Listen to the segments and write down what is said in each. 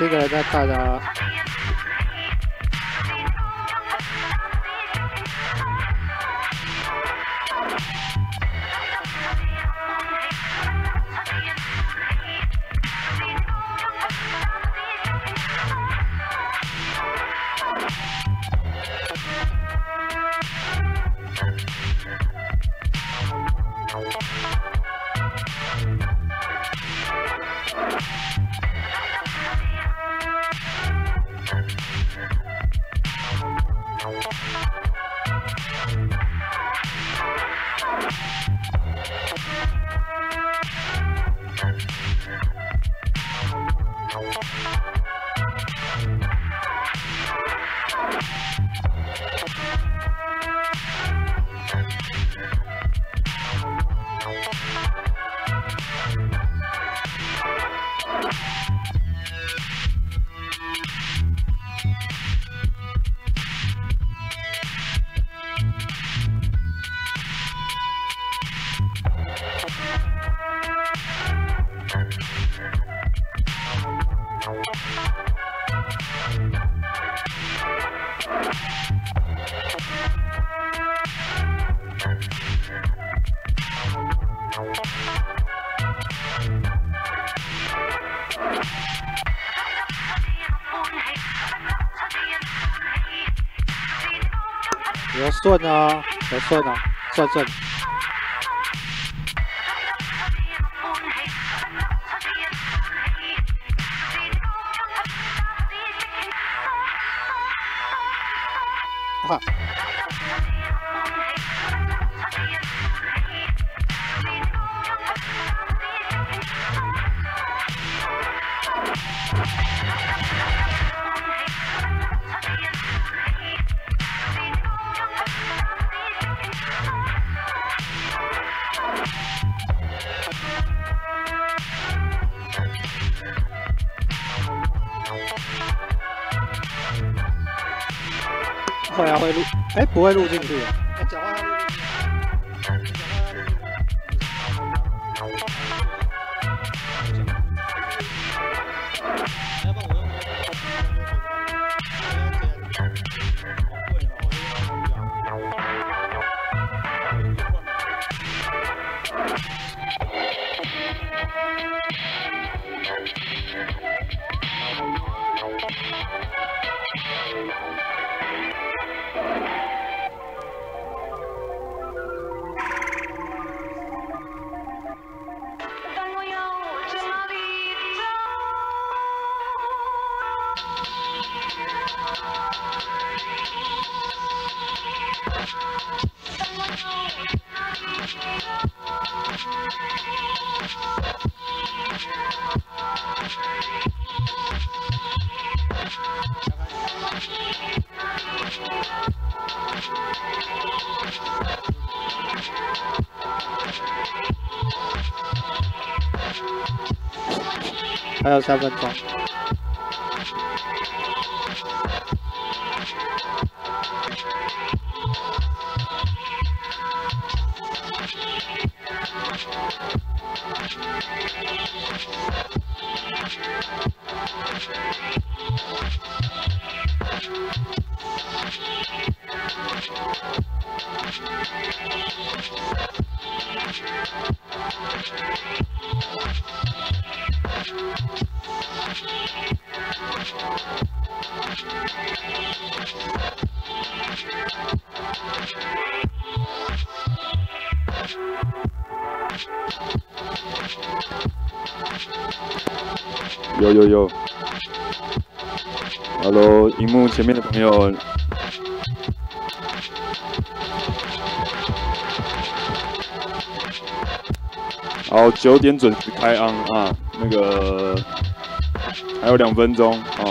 这个人在看顺啊，要顺啊，顺顺。哎，不会录进去。还有三分钟。有，好，九点准时开昂啊，那个还有两分钟啊。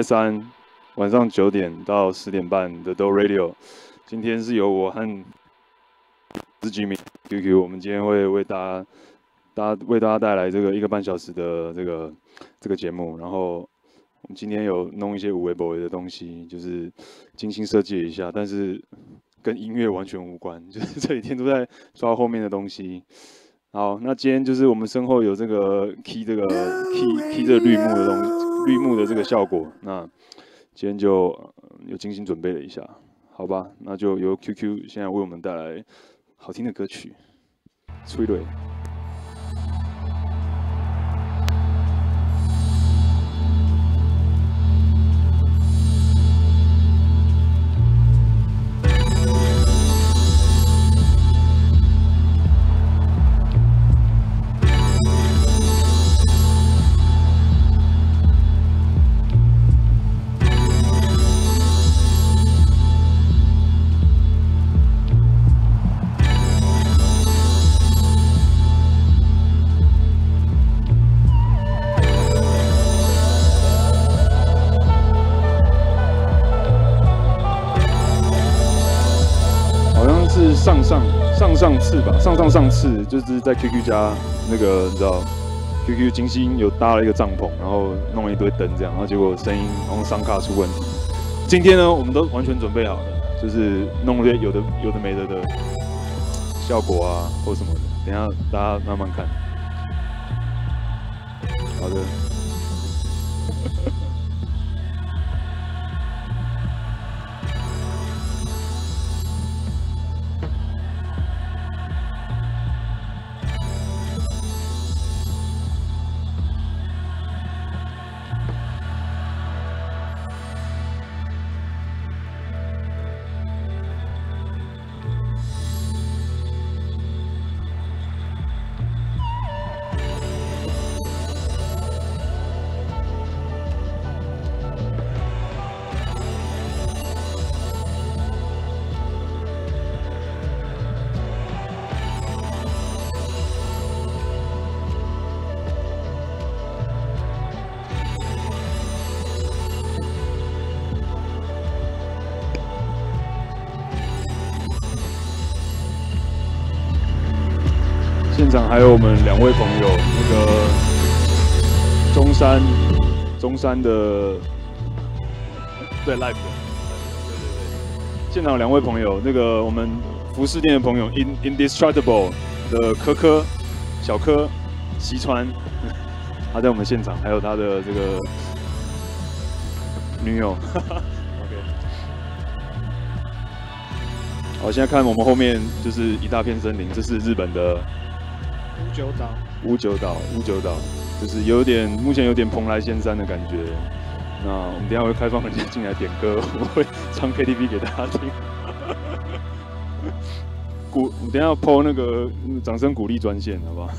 拜三晚上九点到十点半的 Do Radio，今天是由我和自己米 QQ，我们今天会为大家，大家为大家带来这个一个半小时的这个这个节目，然后我们今天有弄一些五维博维的东西，就是精心设计一下，但是跟音乐完全无关，就是这几天都在抓后面的东西。好，那今天就是我们身后有这个 key 这个 key key 这个绿幕的东西，绿幕的这个效果。那今天就又精心准备了一下，好吧？那就由 QQ 现在为我们带来好听的歌曲，催泪。上，上上次就是在 QQ 家那个，你知道，QQ 精心有搭了一个帐篷，然后弄了一堆灯这样，然后结果声音然后声卡出问题。今天呢，我们都完全准备好了，就是弄些有的有的没的的效果啊，或什么的，等下大家慢慢看。好的。还有我们两位朋友，那个中山中山的对 live，对对对，现场两位朋友，那个我们服饰店的朋友 In Indestructible 的科科小科西川，他在我们现场，还有他的这个女友。OK，好，现在看我们后面就是一大片森林，这是日本的五九岛，五九岛，五九岛，就是有点目前有点蓬莱仙山的感觉。那我们等下会开放耳机进来点歌，我会唱 KTV 给大家听。鼓，我们等下要 PO 那个掌声鼓励专线，好不好？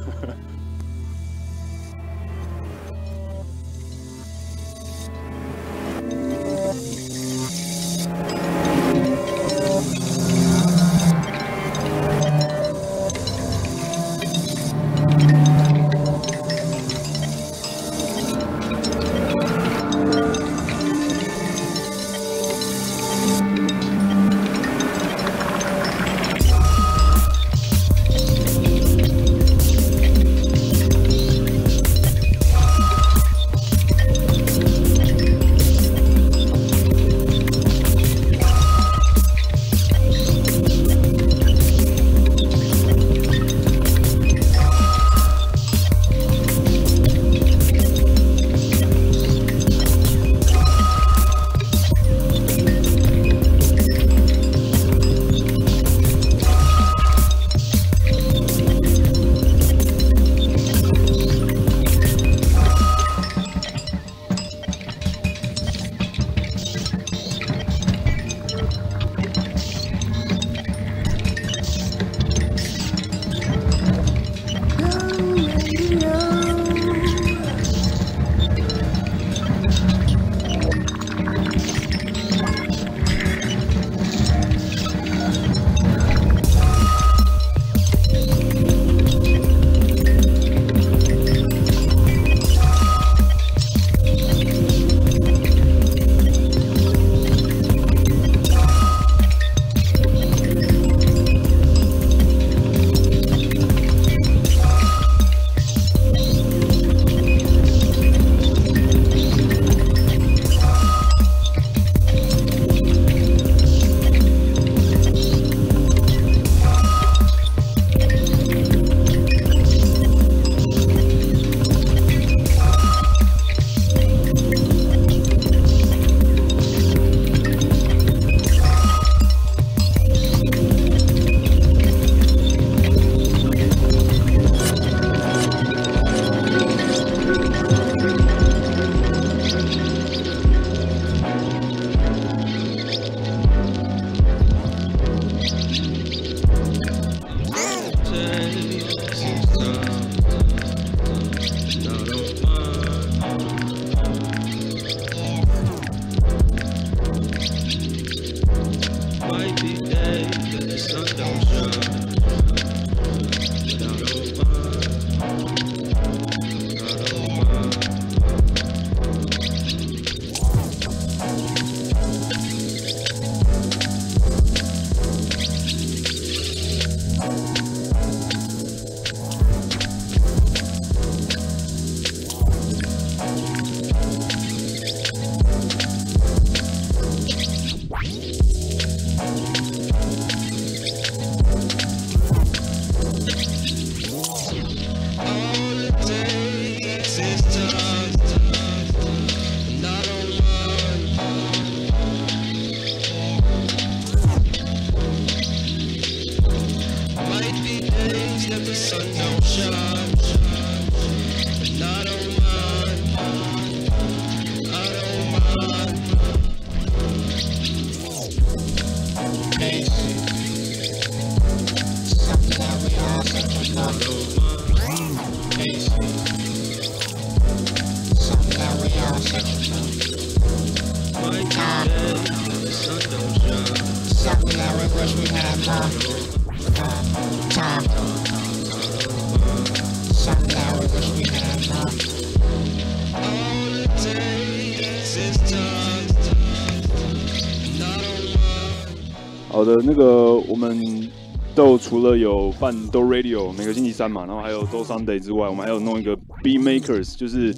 那个我们都除了有办 Do Radio 每个星期三嘛，然后还有 Do Sunday 之外，我们还有弄一个 B Makers，就是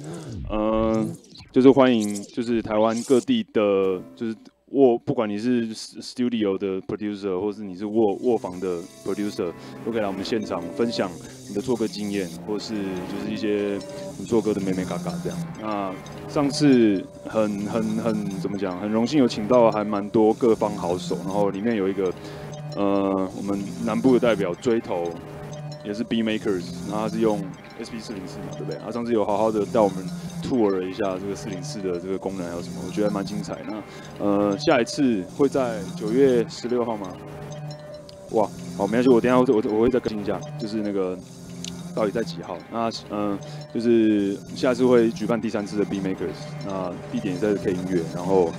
嗯，就是欢迎就是台湾各地的，就是我，不管你是 Studio 的 Producer，或是你是卧卧房的 Producer，都可以来我们现场分享你的做歌经验，或是就是一些你做歌的美美嘎嘎这样。那上次很很很怎么讲，很荣幸有请到还蛮多各方好手，然后里面有一个。呃，我们南部的代表追头也是 B Makers，然后他是用 SP 四零四嘛，对不对？他上次有好好的带我们 tour 了一下这个四零四的这个功能还有什么，我觉得还蛮精彩。那呃，下一次会在九月十六号吗？哇，好，没关系，我等下我我我会再更新一下，就是那个到底在几号？那嗯，就是下次会举办第三次的 B Makers，那地点也在 K 音乐，然后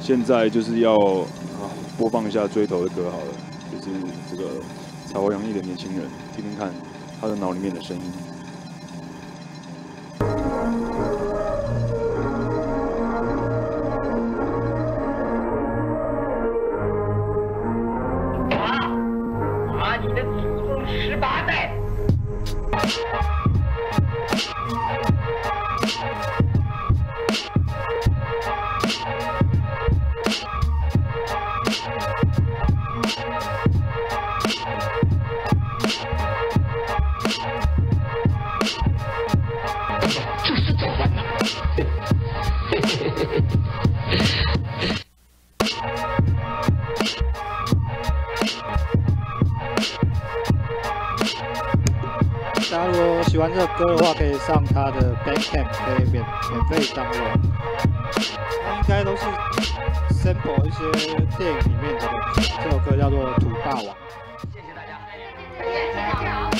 现在就是要播放一下追头的歌好了。就是这个才华洋溢的年轻人，听听看他的脑里面的声音。免免费登录。它应该都是 sample 一些电影里面的东西。这首歌叫做《土霸王》。谢谢大家。再见，再见，好。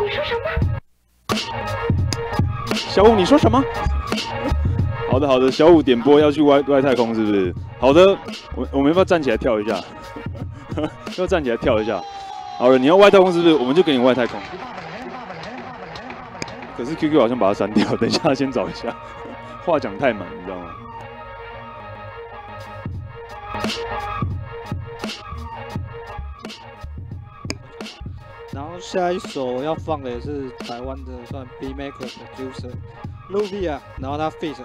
你说什么？小五，你说什么？好的好的，小五点播要去外外太空是不是？好的，我我们要不要站起来跳一下？要站起来跳一下。好了，你要外太空是不是？我们就给你外太空。可是 QQ 好像把它删掉，等一下先找一下。话讲太满，你知道吗？然后下一首要放的也是台湾的，算 B Maker Producer。Luvia，然后他 f a c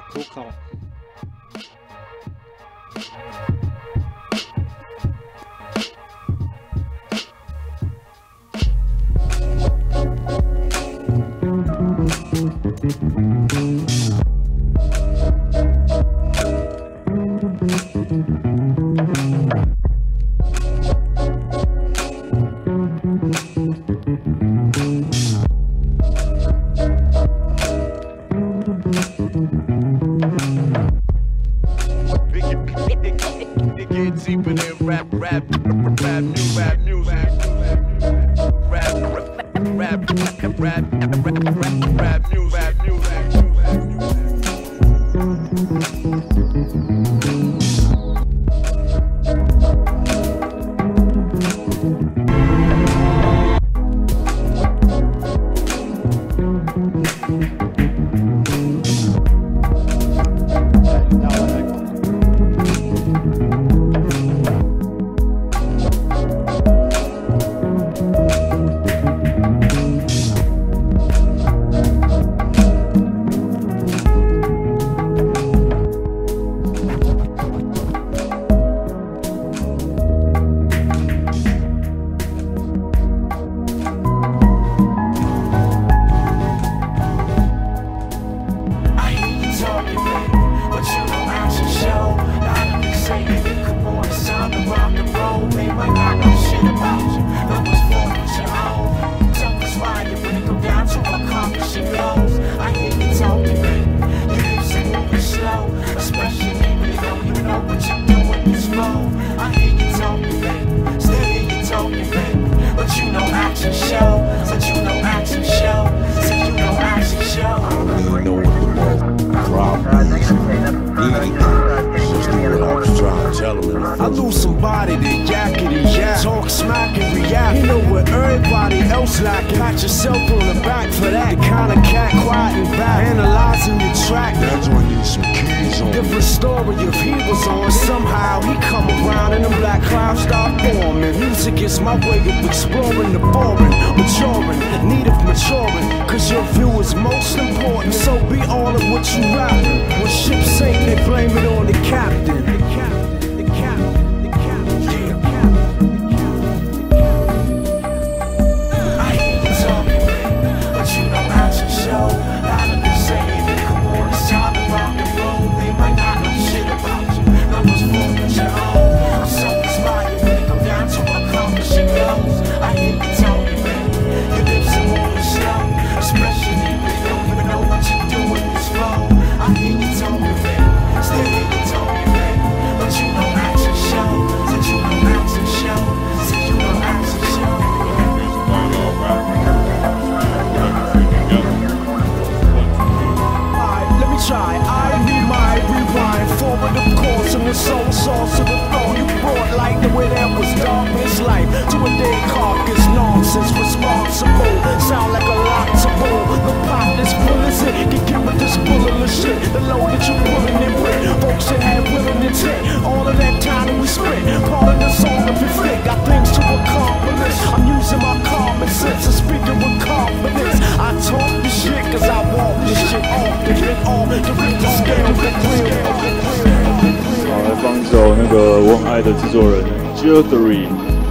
人 Jill Three，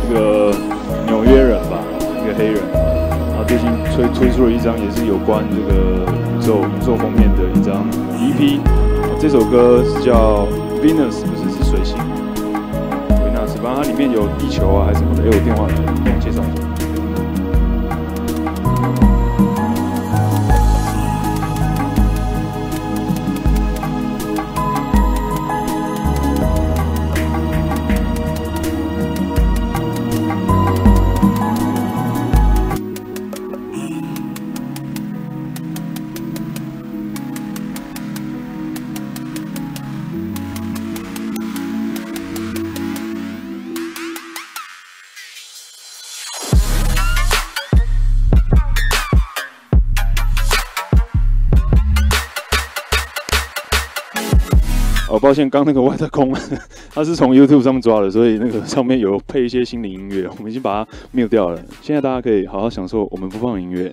一个纽约人吧，一个黑人，然后最近推推出了一张也是有关这个宇宙宇宙封面的一张 EP，这首歌是叫 Venus，不是是水星，维纳斯，反正它里面有地球啊还是什么的，也有电话来跟我介绍一下。发现，刚那个外太空，它是从 YouTube 上面抓的，所以那个上面有配一些心灵音乐，我们已经把它灭掉了。现在大家可以好好享受我们播放的音乐。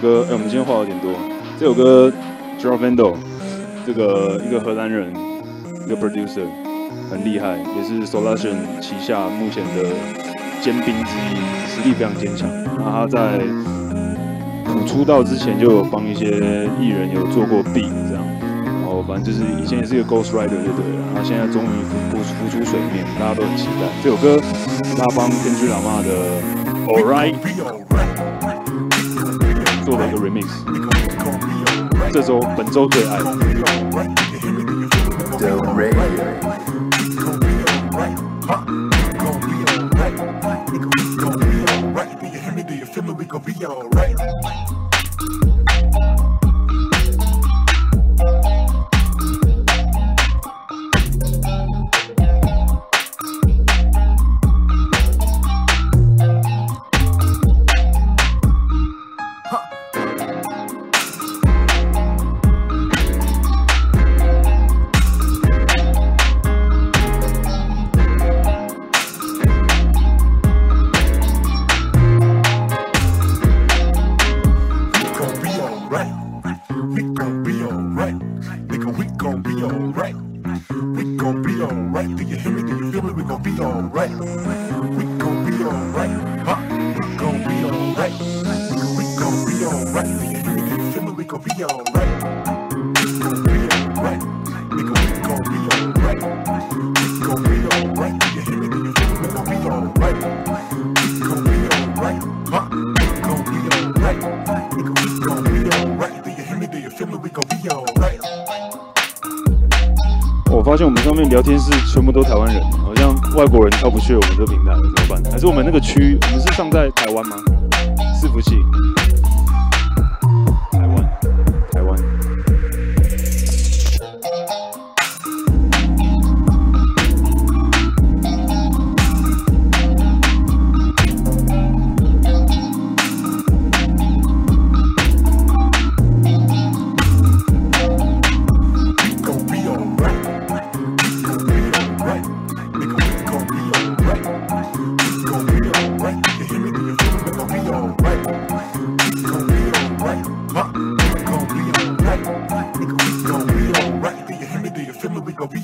歌，哎、我们今天话有点多。这首歌 j o r v a n d o 这个一个荷兰人，一个 producer，很厉害，也是 Solation 旗下目前的尖兵之一，实力非常坚强。那他在出道之前就有帮一些艺人有做过 B 这样，然后反正就是以前也是一个 Ghost Rider 就对了，他现在终于浮浮浮出水面，大家都很期待。这首歌是他帮根据老妈的 All Right remix，这周本周最爱。 The radio. 聊天室全部都台湾人，好像外国人跳不去我们这个平台，怎么办？还是我们那个区，我们是上在台湾吗？伺服器，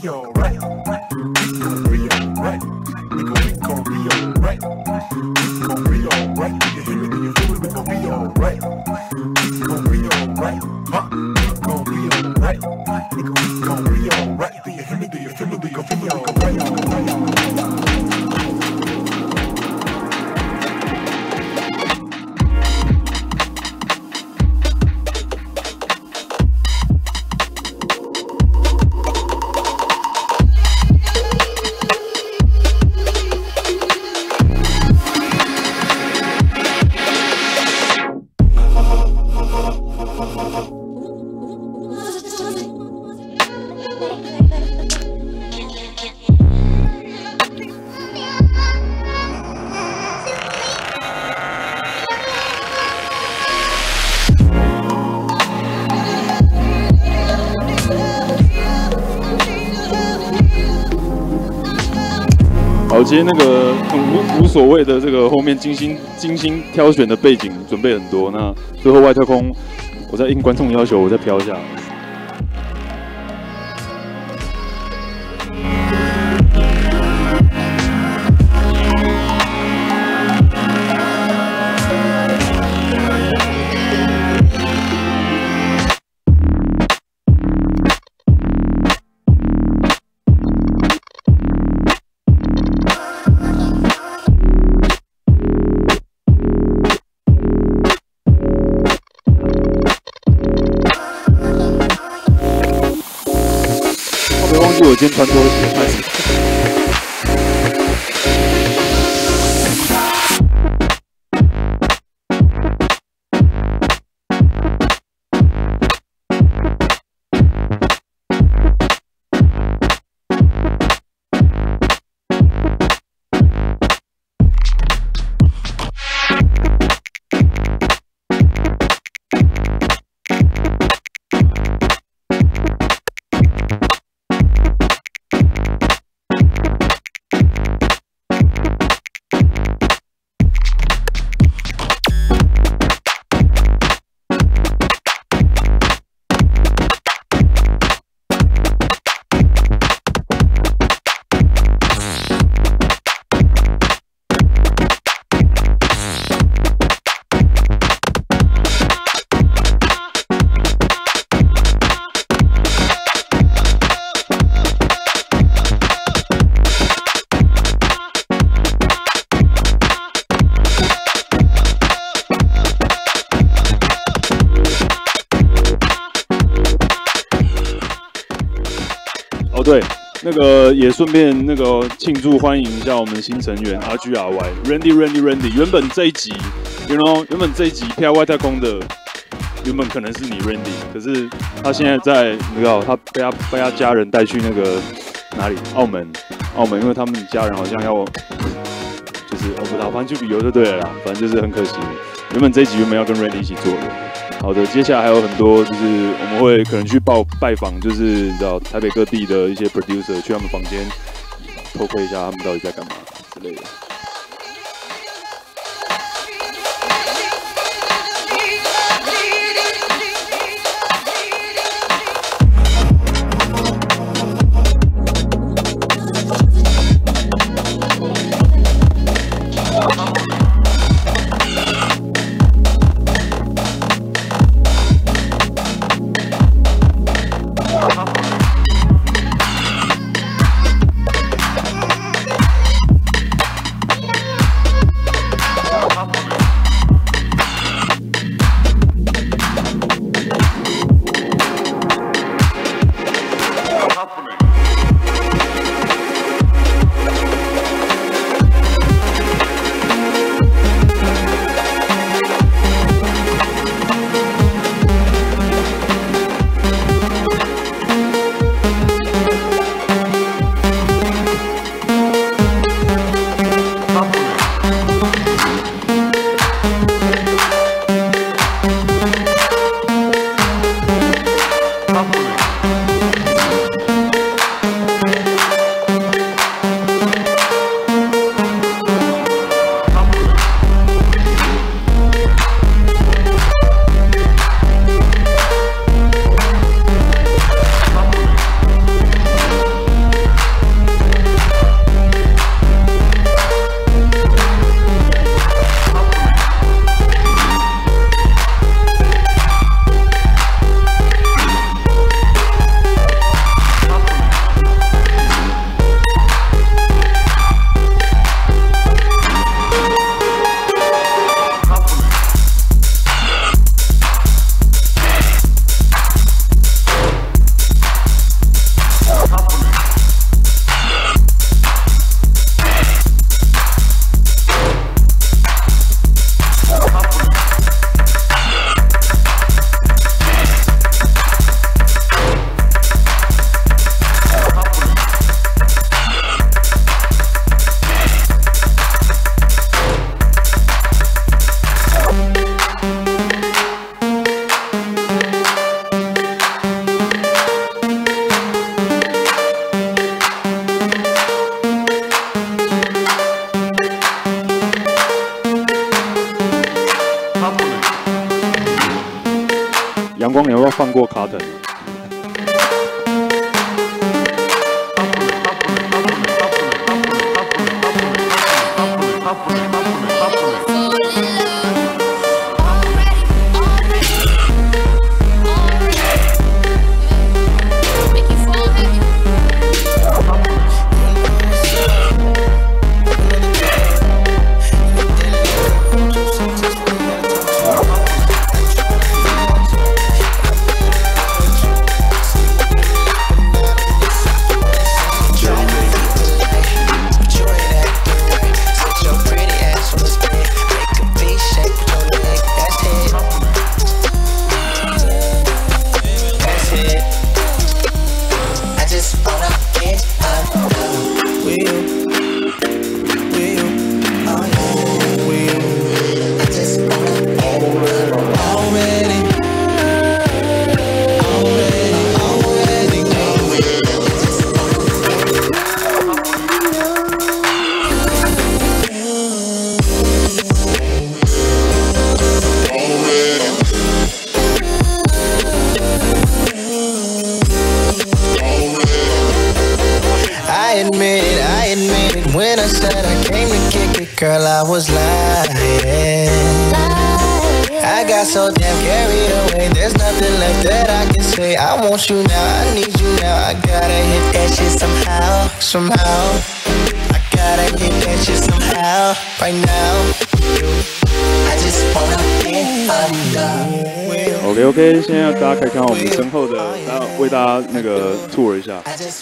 Yo, 那个很无无所谓的这个后面精心精心挑选的背景准备很多，那最后外太空，我在应观众要求，我再飘一下。顺便那个庆祝欢迎一下我们新成员 R G R Y Randy Randy Randy。原本这一集，you know，原本这一集 P I 外太空的，原本可能是你 Randy，可是他现在在，你知道，他被他被他家人带去那个哪里？澳门，澳门，因为他们家人好像要，就是我不知道，反正去旅游就对了啦，反正就是很可惜。原本这一集原本要跟 Randy 一起做的。好的，接下来还有很多，就是我们会可能去报拜访，就是你知道台北各地的一些 producer，去他们房间偷窥一下他们到底在干嘛之类的。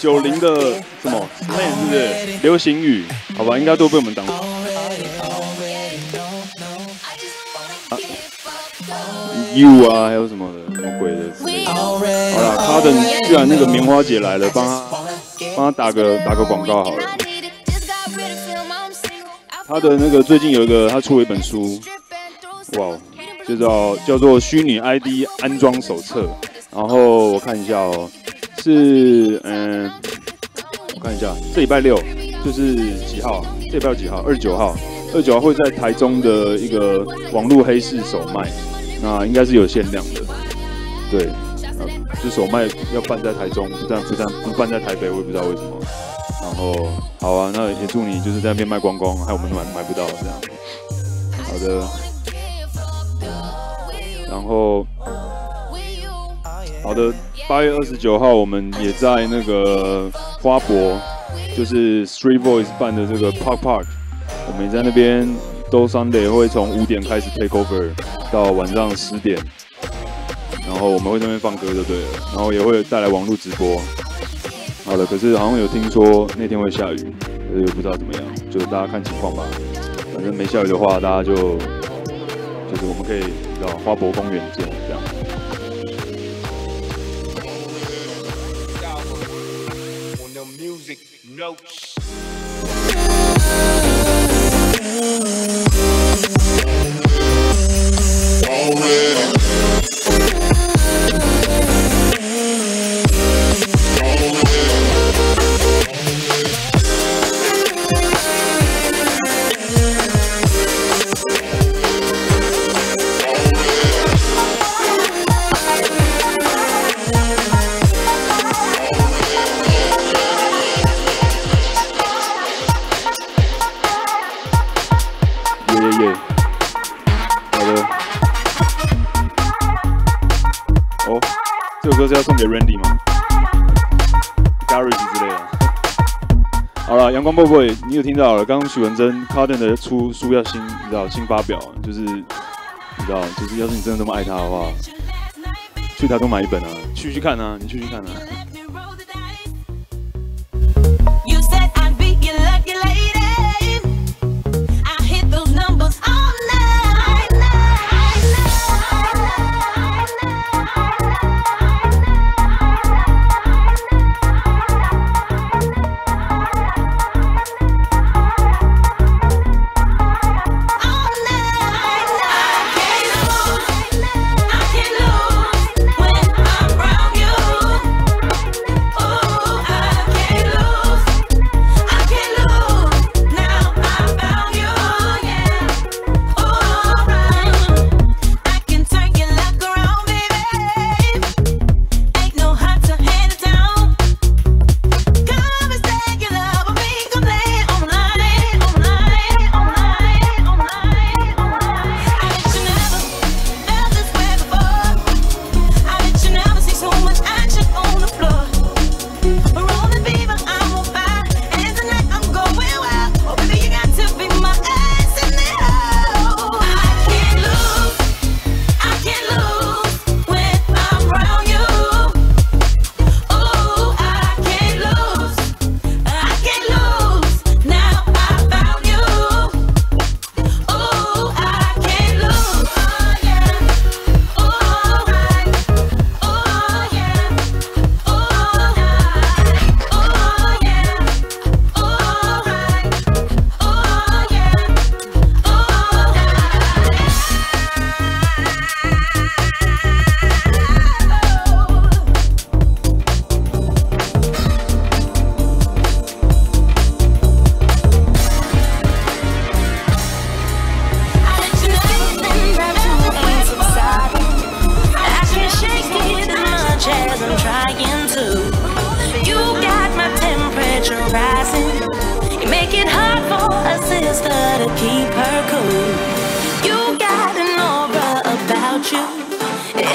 九零的什么 Slam 是不是？流行语，好吧，应该都被我们当。You 啊，还有什么的，什么鬼的之类的。好啦，他的居然那个棉花姐来了，帮他帮他打个打个广告好了。他的那个最近有一个，他出了一本书，哇，就叫叫做《虚拟 ID 安装手册》。然后我看一下哦，是嗯，下，这礼拜六就是几号？这礼拜几号？二十九号，二十九号会在台中的一个网络黑市首卖，那应该是有限量的，对，呃，就首卖要办在台中，不但不但不办在台北，我也不知道为什么。然后好啊，那也祝你就是在那边卖光光，害我们买买不到这样。好的，然后好的，八月二十九号我们也在那个花博，就是 Street Voice 办的这个 Park Park，我们也在那边都 Sunday 会从五点开始 take over 到晚上十点，然后我们会在那边放歌就对了，然后也会带来网络直播。好的，可是好像有听说那天会下雨，可是又，不知道怎么样，就是大家看情况吧。反正没下雨的话，大家就就是我们可以到花博公园见 notes. 光 boy，你有听到了？刚刚许文珍 Carden 的出书要新，你知道新发表，就是你知道，就是要是你真的这么爱他的话，去台中买一本啊，去去看啊，你去去看啊。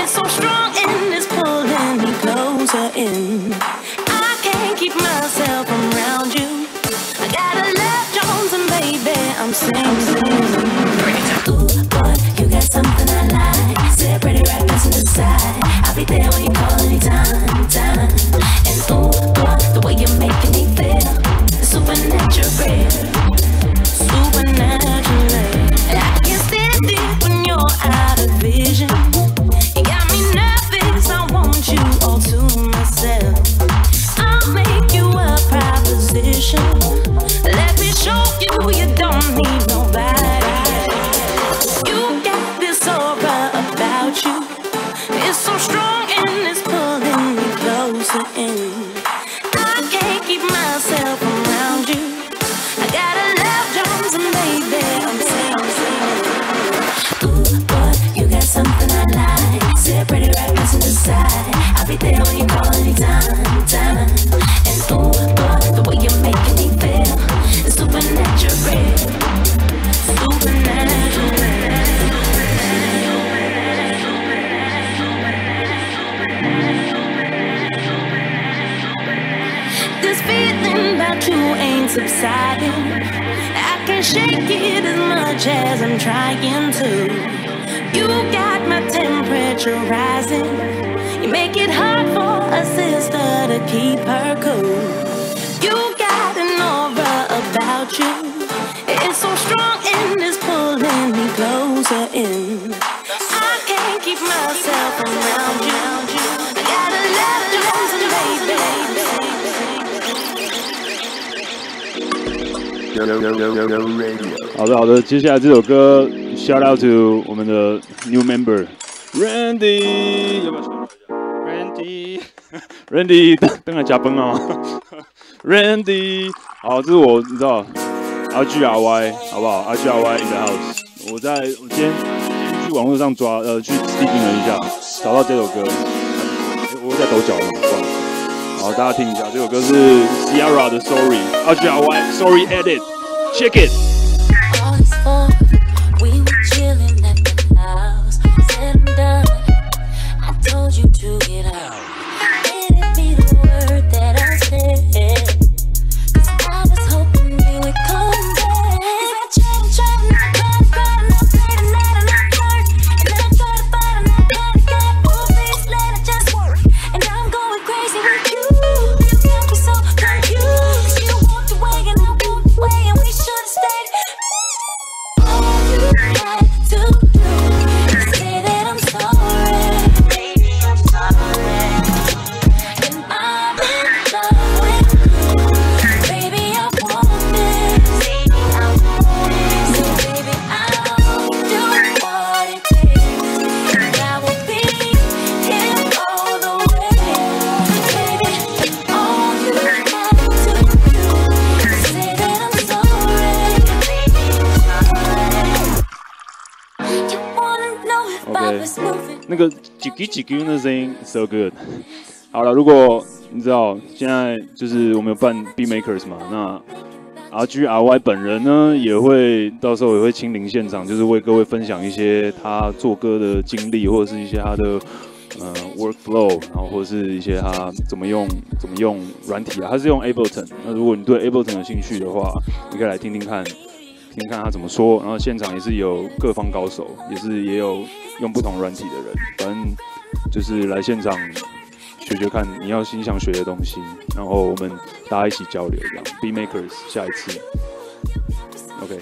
It's so strong and it's pulling me closer in. I can't keep myself around you. I gotta love Jones and baby, I'm singing. 接下来这首歌 shout out to 我们的 new member Randy，要不要 shout out 一下 Randy，Randy 登登来加分啊，Randy，好，这是我知道 R G R Y 好不好？R G R Y in the house，我在我今天去网络上抓呃去 digging 了一下，找到这首歌，我在抖脚了，不好意思。好，大家听一下，这首歌是 Ciara 的 Sorry，R G R Y Sorry Edit，check it。个几几几几的声音 so good。好了，如果你知道现在就是我们有办 B Makers 嘛，那 R G R Y 本人呢也会到时候也会亲临现场，就是为各位分享一些他做歌的经历，或者是一些他的呃 workflow，然后或者是一些他怎么用怎么用软体啊，他是用 Ableton。那如果你对 Ableton 有兴趣的话，你可以来听听看。听听看他怎么说，然后现场也是有各方高手，也是也有用不同软体的人，反正就是来现场学学看你要心想学的东西，然后我们大家一起交流这样。B Makers 下一次，OK。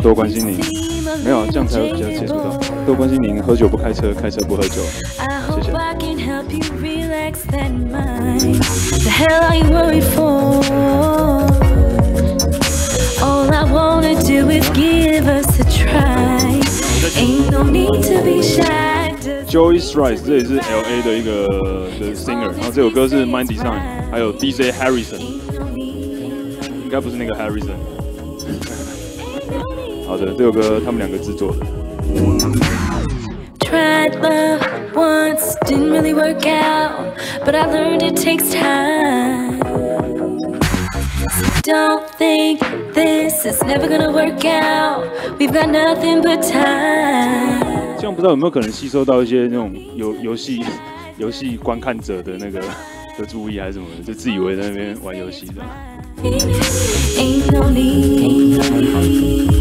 多关心您。没有，这样才会比较接触到。多关心您，喝酒不开车，开车不喝酒。谢谢。I can help you relax that mind. The hell are you worried for? All I wanna do is give us a try. Ain't no need to be shy. Just Joey Rice，这也是 L A 的一个的 singer，然后这首歌是 Mind Design，还有 DJ Harrison，应该不是那个 Harrison。这首歌他们两个制作的。tried love once, didn't really work out. But I learned it takes time. So don't think this is never gonna work out. We've got nothing but time. 这样不知道有没有可能吸收到一些那种游游戏游戏观看者的那个的注意还是什么的，就自以为在那边玩游戏的。Ain't no need. Ain't no need.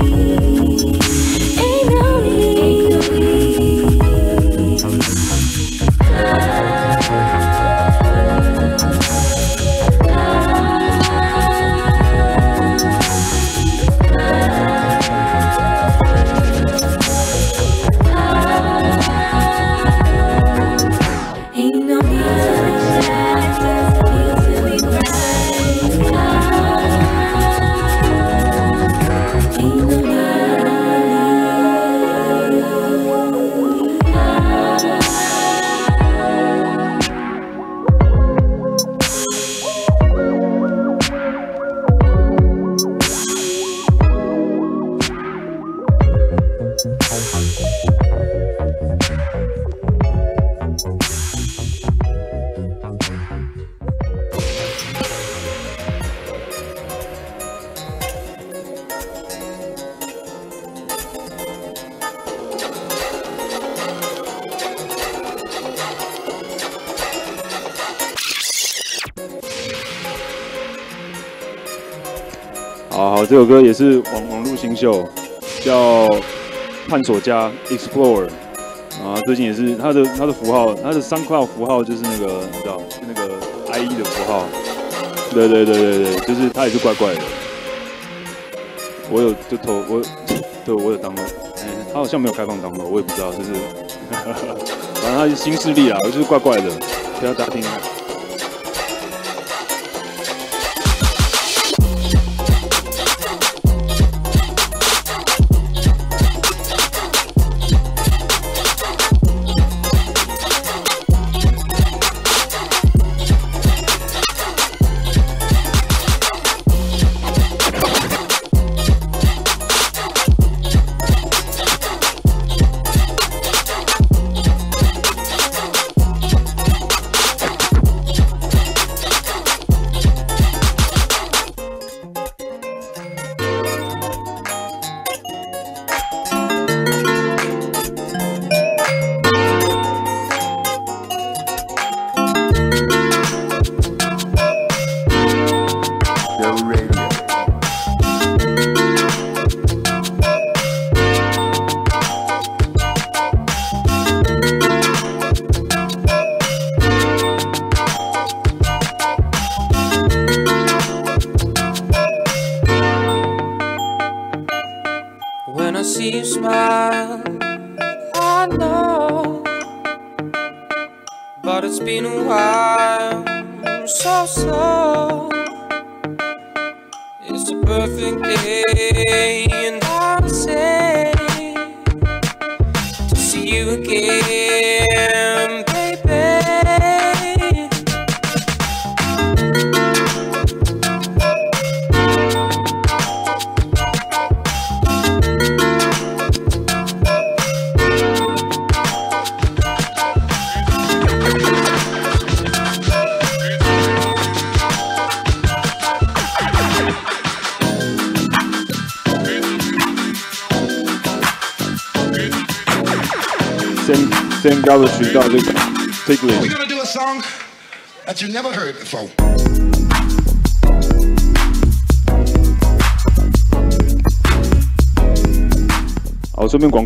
好好，这首歌也是网网络新秀，叫探索家 Explorer，啊，最近也是他的他的符号，他的 SoundCloud 符号就是那个你知道，是那个 IE 的符号，对对对对对，就是他也是怪怪的。我有就投 我，对我有当了，他好像没有开放当了，我也不知道，就是，反正他是新势力啊，就是怪怪的，不要打听。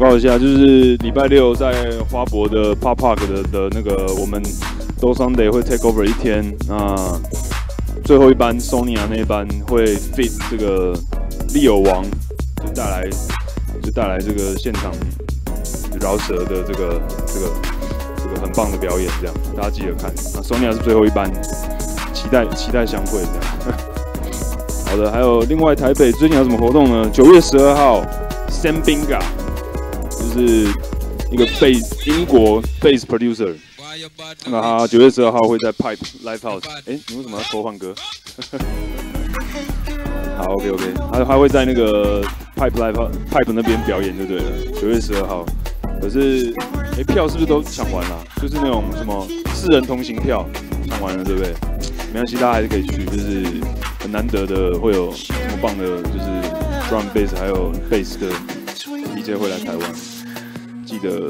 好，顺便广告一下，就是礼拜六在花博的 Pop Park 的的那个我们 Do Sunday 会 take over 一天，那最后一班 Sonya 那一班会 fit 这个利友王，就带来就带来这个现场饶舌的这个这个这个很棒的表演，这样大家记得看。那 Sonya 是最后一班，期待期待相会这样。好的，还有另外台北最近有什么活动呢？九月十二号 Sam Binga。是一个贝英国 bass producer，那他九月十二号会在 Pipe Live House。哎，你为什么要偷换歌？好，OK OK，他他会在那个 Pipe Live Pipe 那边表演就对了。九月十二号，可是哎票是不是都抢完了？就是那种什么四人同行票抢完了，对不对？没关系，大家还是可以去，就是很难得的会有这么棒的，就是 drum bass 还有 bass 的 DJ 会来台湾。的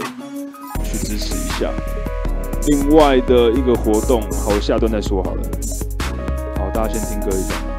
去支持一下。另外的一个活动，好，下段再说好了。好，大家先听歌一下。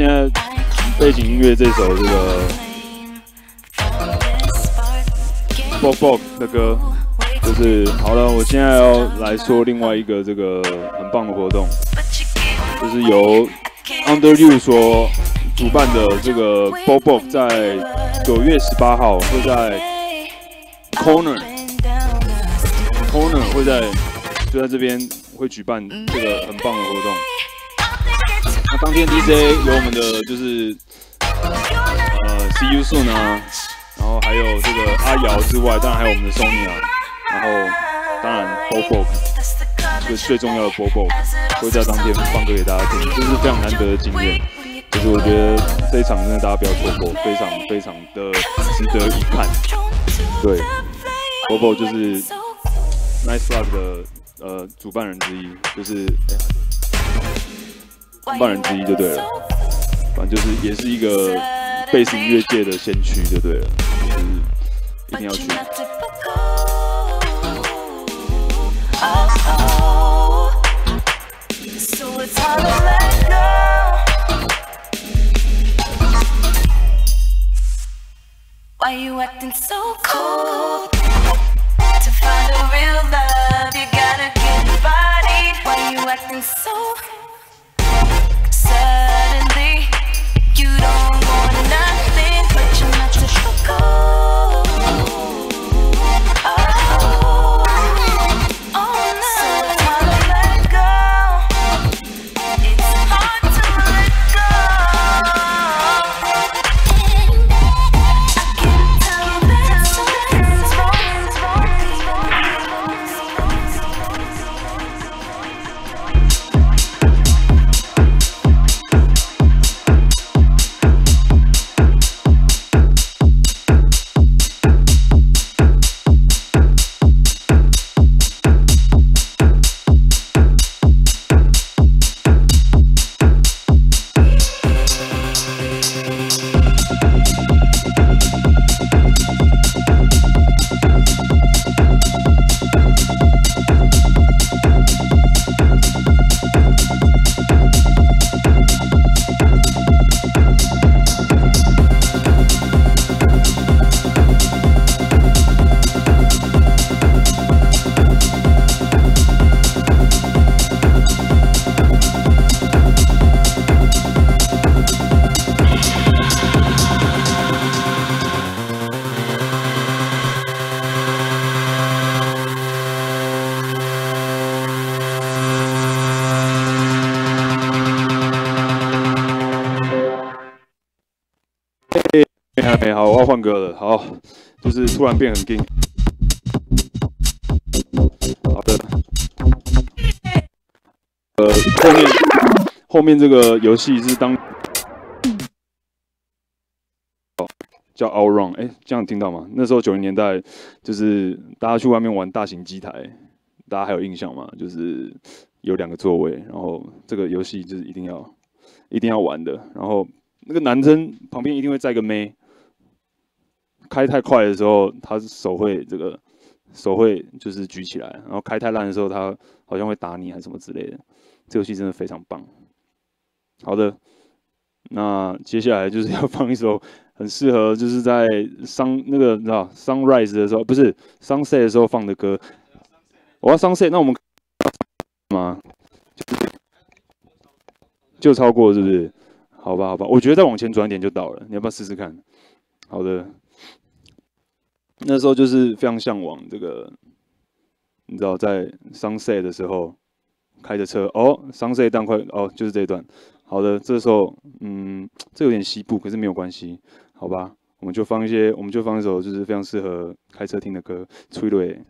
现在背景音乐这首这个 Bog Bog 的歌，就是好了。我现在要来说另外一个这个很棒的活动，就是由 Under You 所主办的这个 Bog Bog 在九月十八号会在 Corner Corner 会在就在这边会举办这个很棒的活动。当天 DJ 有我们的就是呃 See You Soon 啊，然后还有这个阿瑶之外，当然还有我们的 Sony 啊，然后当然 Bobo 最最重要的 Bobo 会在当天放歌给大家听，这是非常难得的经验。就是我觉得这一场真的大家不要错过，非常非常的值得一看。对，Bobo 就是 Nice Club 的呃主办人之一，就是。办人之一就对了，反正就是也是一个贝斯音乐界的先驱就对了，就是一定要去。Why you acting so cold? To find a real love, you gotta get bodied. Why you acting so 换歌了。好，就是突然变很硬。好的，呃，后面后面这个游戏是当哦叫 All Run，哎，这样听到吗？那时候九零年代就是大家去外面玩大型机台，大家还有印象吗？就是有两个座位，然后这个游戏就是一定要一定要玩的，然后那个男生旁边一定会载个妹。开太快的时候，他手会这个手会就是举起来，然后开太烂的时候，他好像会打你还是什么之类的。这游戏真的非常棒。好的，那接下来就是要放一首很适合就是在 sun 那个你知道 sunrise 的时候，不是 sunset 的时候放的歌。我要 sunset，那我们吗？就超过是不是？好吧，好吧，我觉得再往前转点就到了。你要不要试试看？好的。那时候就是非常向往这个，你知道，在 sunset 的时候开着车哦，sunset 当快哦，就是这一段。好的，这时候嗯，这有点西部，可是没有关系，好吧，我们就放一些，我们就放一首就是非常适合开车听的歌，催泪。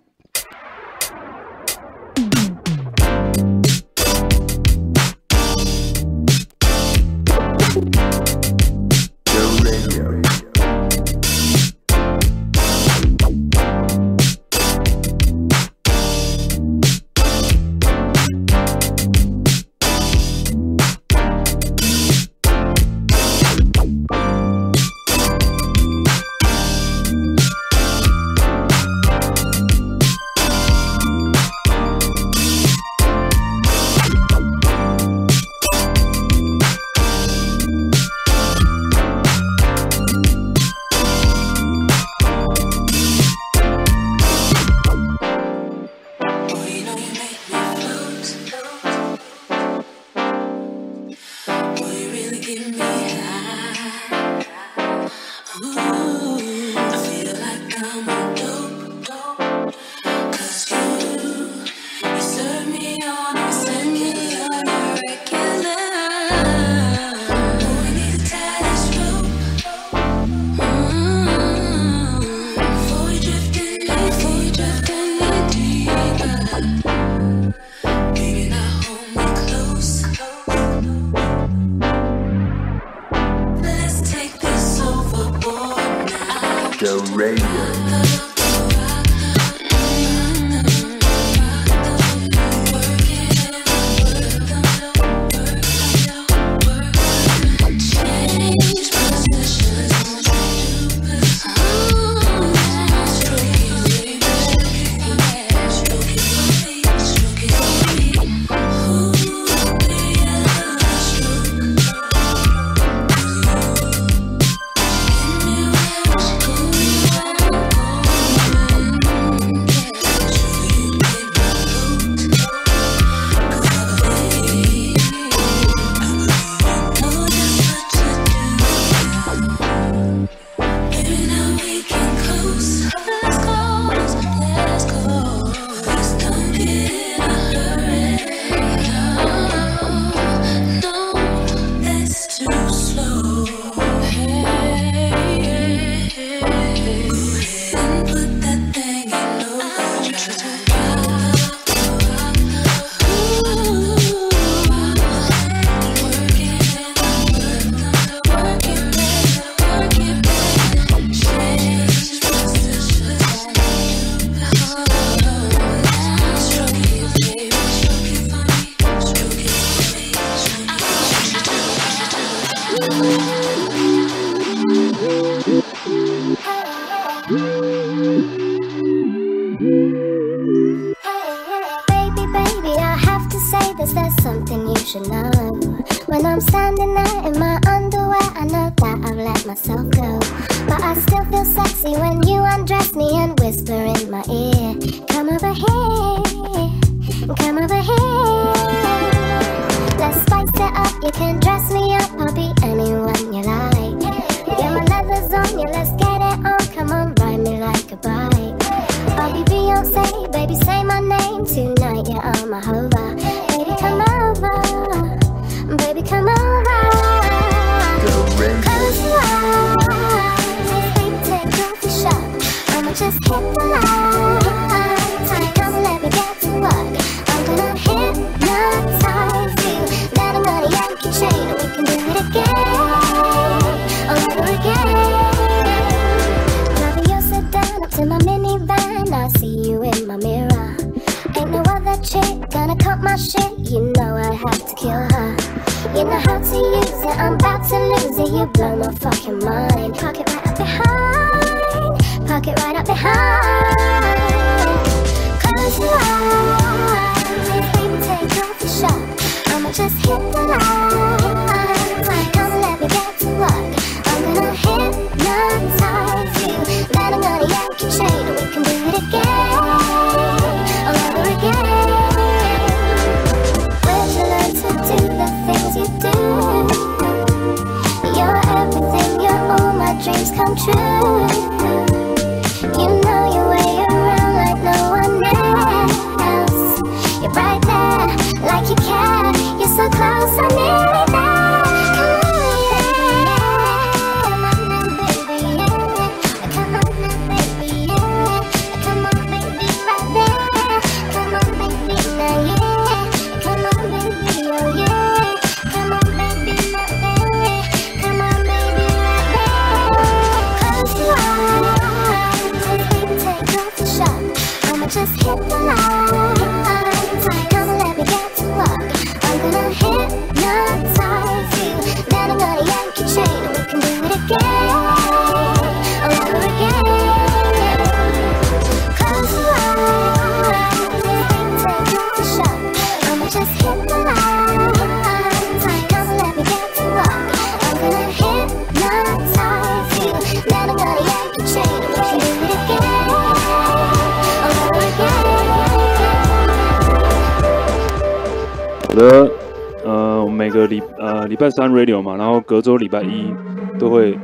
周礼拜一都会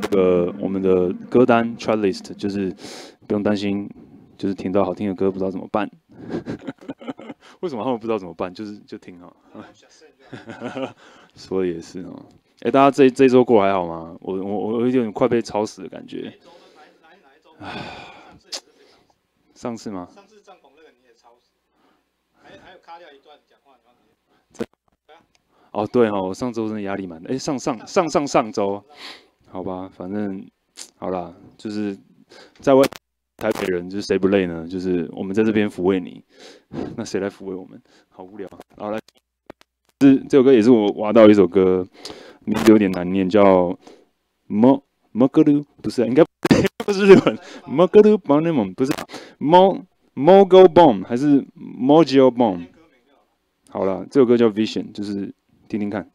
这个我们的歌单 chart list，就是不用担心，就是听到好听的歌不知道怎么办。为什么他们不知道怎么办？就是就听啊。说的也是哦。哎，大家这这周过得还好吗？我我我有点快被超死的感觉。上次吗？上次帐篷那个你也超死，还还有卡掉一段讲话，你忘记哦，对哦，我上周真的压力蛮大。哎，上上上上上周，好吧，反正好啦，就是在外台北人，就是谁不累呢？就是我们在这边抚慰你，那谁来抚慰我们？好无聊。好来，这这首歌也是我挖到一首歌，名字有点难念，叫《mo mo g u 不是，应该不是日本 mo g u b o n e m 不是 mo mogo bomb 还是 mojo bomb？好了，这首歌叫 Vision，就是听听看。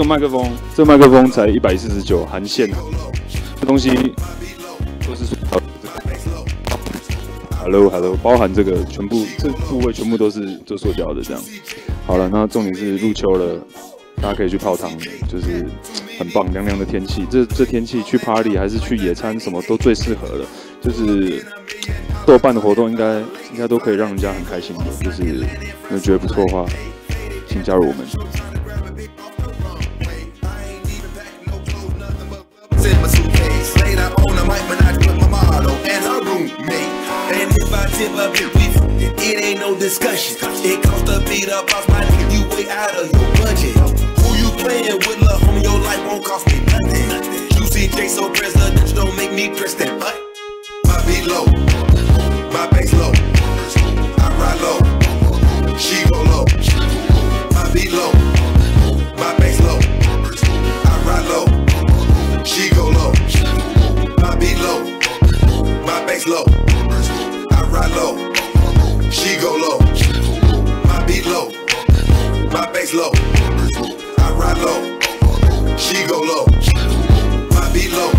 麦克风，这麦克风才一百四十九，含线，这东西都是，Hello Hello，包含这个全部这部位全部都是做塑胶的这样。好了，那重点是入秋了，大家可以去泡汤，就是很棒，凉凉的天气。这这天气去 party 还是去野餐，什么都最适合了。就是豆瓣的活动应该应该都可以让人家很开心的。就是如果觉得不错的话，请加入我们。Tip up it, it ain't no discussion. It cost a beat up off my nigga, you way out of your budget. Who you playing with, love, homie, your life won't cost me nothing. Juicy J so presidential, don't make me press that button. My beat low, my bass low. I ride low, she go low. My beat low, my bass low. I ride low. She go low, my beat low, my bass low. Ride low, she go low, my beat low, my bass low. I ride low, she go low, my beat low,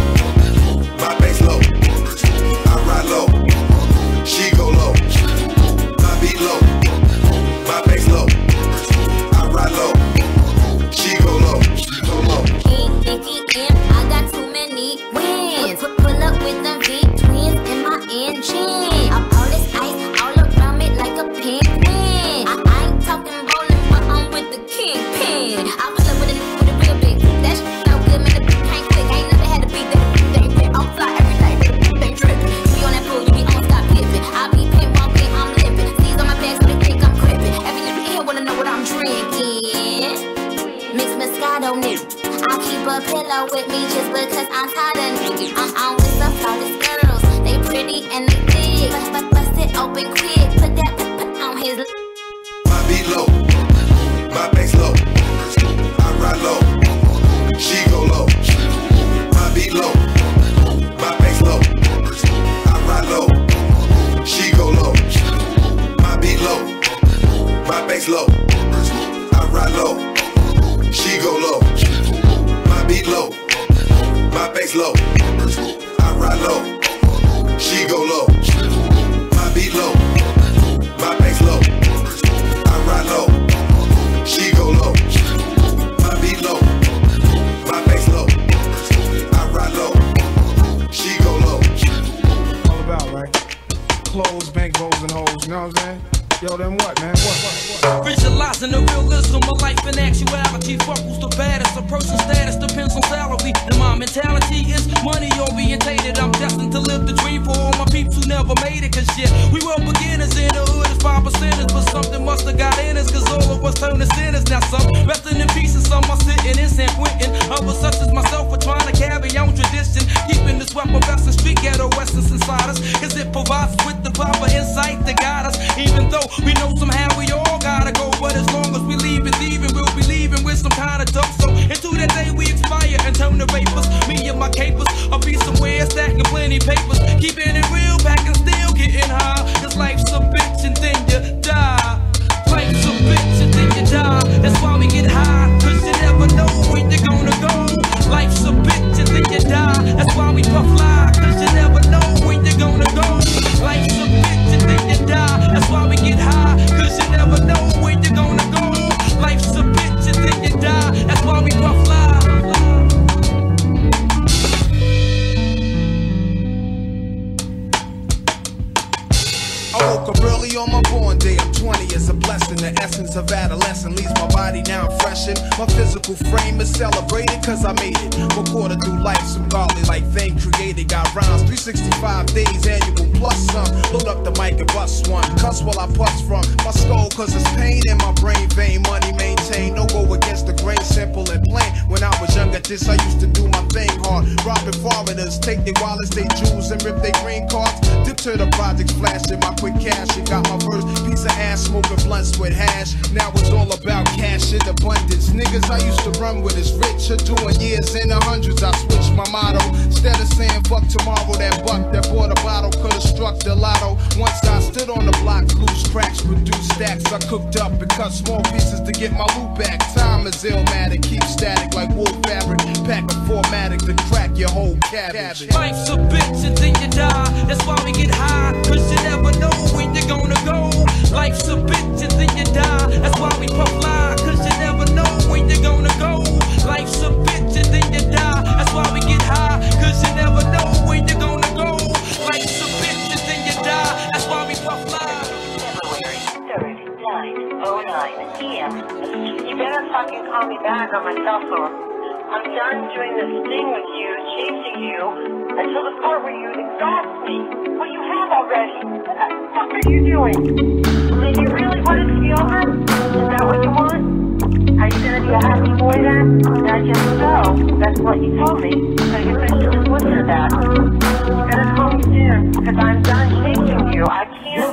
bass low. I ride low, she go low. My beat low, my bass low. I ride low, she go low. My beat low, my bass low. I ride low, she go low. all about, right? Clothes, bank rolls, and hoes, you know what I'm saying? Yo, then what, man? What, what, what? Visualizing the realism of life in actuality. Fuck who's the baddest. A person's status depends on salary. And my mentality is money orientated. I'm destined to live the dream for all my peeps who never made it. Cause shit, we were beginners in the hood as five percenters. But something must have got in us. Cause all of us turned to sinners. Now some resting in peace and some are sitting in San Quentin. Others such as myself are trying to carry on tradition. Keeping this weapon best and speak ghetto essence inside us. Cause it provides with the proper insight to guide us. Even though we know somehow we all gotta go, but as long as we leave it, leaving, we'll be leaving with some kind of dust. So until that day we expire and turn to vapors, me and my capers, I'll be somewhere stacking plenty papers, keeping it real, back and still getting high. Cause life's a bitch and then you die. Life's a bitch and then you die. That's why we get high, you never know when you're gonna go. Life's a bitch and then you die. That's why we puff fly, cause you never know when you're gonna go. Life's a when you. That's why we get you never know where you're gonna go. Life's a bitch you die. That's why we early on my born day. I'm 20, it's a blessing. The essence of adolescence leaves my body now freshened. My physical frame is celebrated cause I made it. One quarter through life, some godly like thing created. Got rhymes 365 days, annual plus some. Load up the mic and bust one. Cuss while I bust from my skull cause it's pain in my brain vein. Money maintained, no go against the grain, simple and plain. When I was younger, this I used to do my thing hard. Robbing foreigners, take their wallets, they jewels, and rip their green cards. Dip to the projects, flashing my quick cash. Got my first piece of ass, smoking blunts with hash. Now it's all about cash in abundance. Niggas I used to run with is rich, are doing years in the hundreds. I switched my motto. Instead of saying fuck tomorrow, that buck that bought a bottle could've struck the lotto. Once I stood on the block, loose cracks, produced stacks. I cooked up and cut small pieces to get my loot back. Time is illmatic, keep static like wool fabric. Pack a formatic to crack your whole cabbage. Life's a bitch and then you die. That's why we get high, cause you never know gonna go. Life's a bitch and then you die. That's why we puff lie, cause you never know when you're gonna go. Life's a bitch and then you die. That's why we get high, cause you never know when you're gonna go. Life's a bitch and then you die. That's why we puff lie. February 3rd, 9, 09 p.m. You better fucking call me back on my cell phone. I'm done doing this thing with you, chasing you, until the part where you exhaust me. What you have already. What the fuck are you doing? I mean, you really want it to be over? Is that what you want? Are you gonna be a happy boy then? I guess so. That's what you told me. So you officially whispered that. You better call me soon, because I'm done chasing you. I can't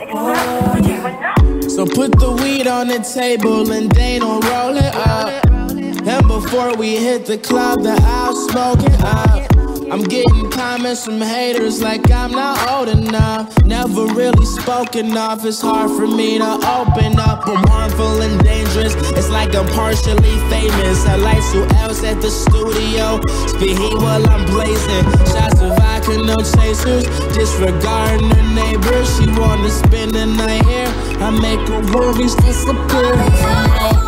to you enough. So put the weed on the table and they don't roll it up. And before we hit the club, the house smoking up. I'm getting comments from haters like I'm not old enough. Never really spoken of, it's hard for me to open up. I'm harmful and dangerous, it's like I'm partially famous. I light two L's at the studio, spit heat while I'm blazing. Shots of vodka, no chasers, disregarding her neighbors. She wanna spend the night here, I make her worries disappear.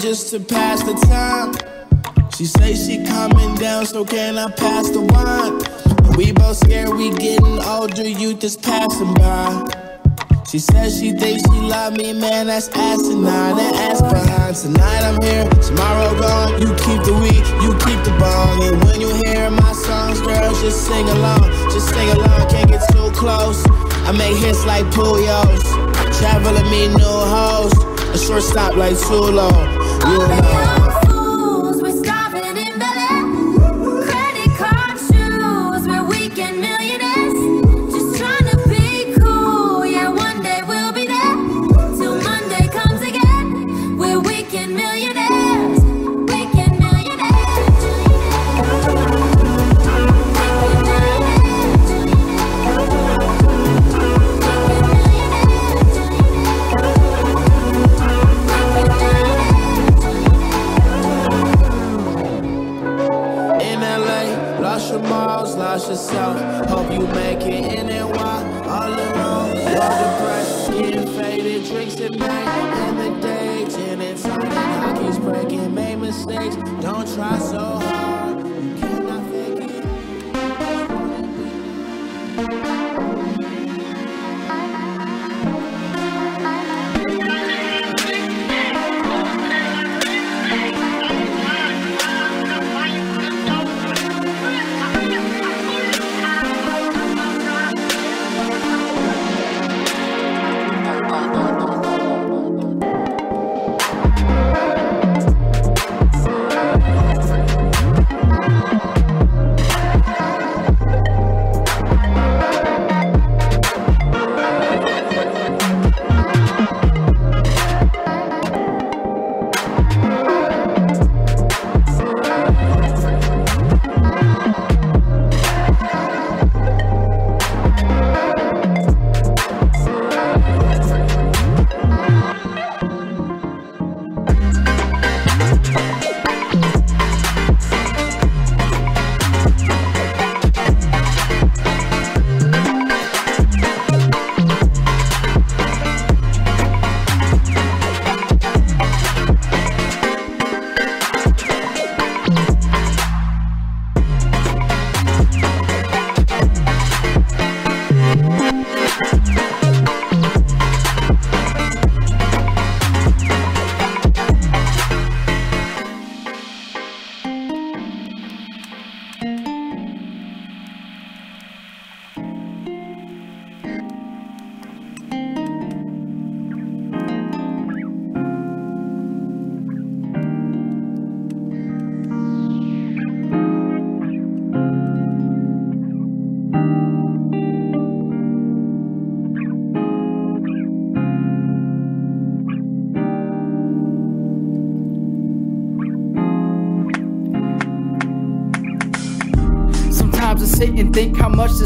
Just to pass the time. She say she coming down, so can I pass the wine? We both scared we getting older, you just passing by. She says she thinks she love me, man, that's asinine and ass behind. Tonight I'm here, tomorrow gone. You keep the weed, you keep the bong. And when you hear my songs, girls, just sing along, just sing along. Can't get too close. I make hits like Puyos, traveling me new hoes. A short stop like Tulo, you know.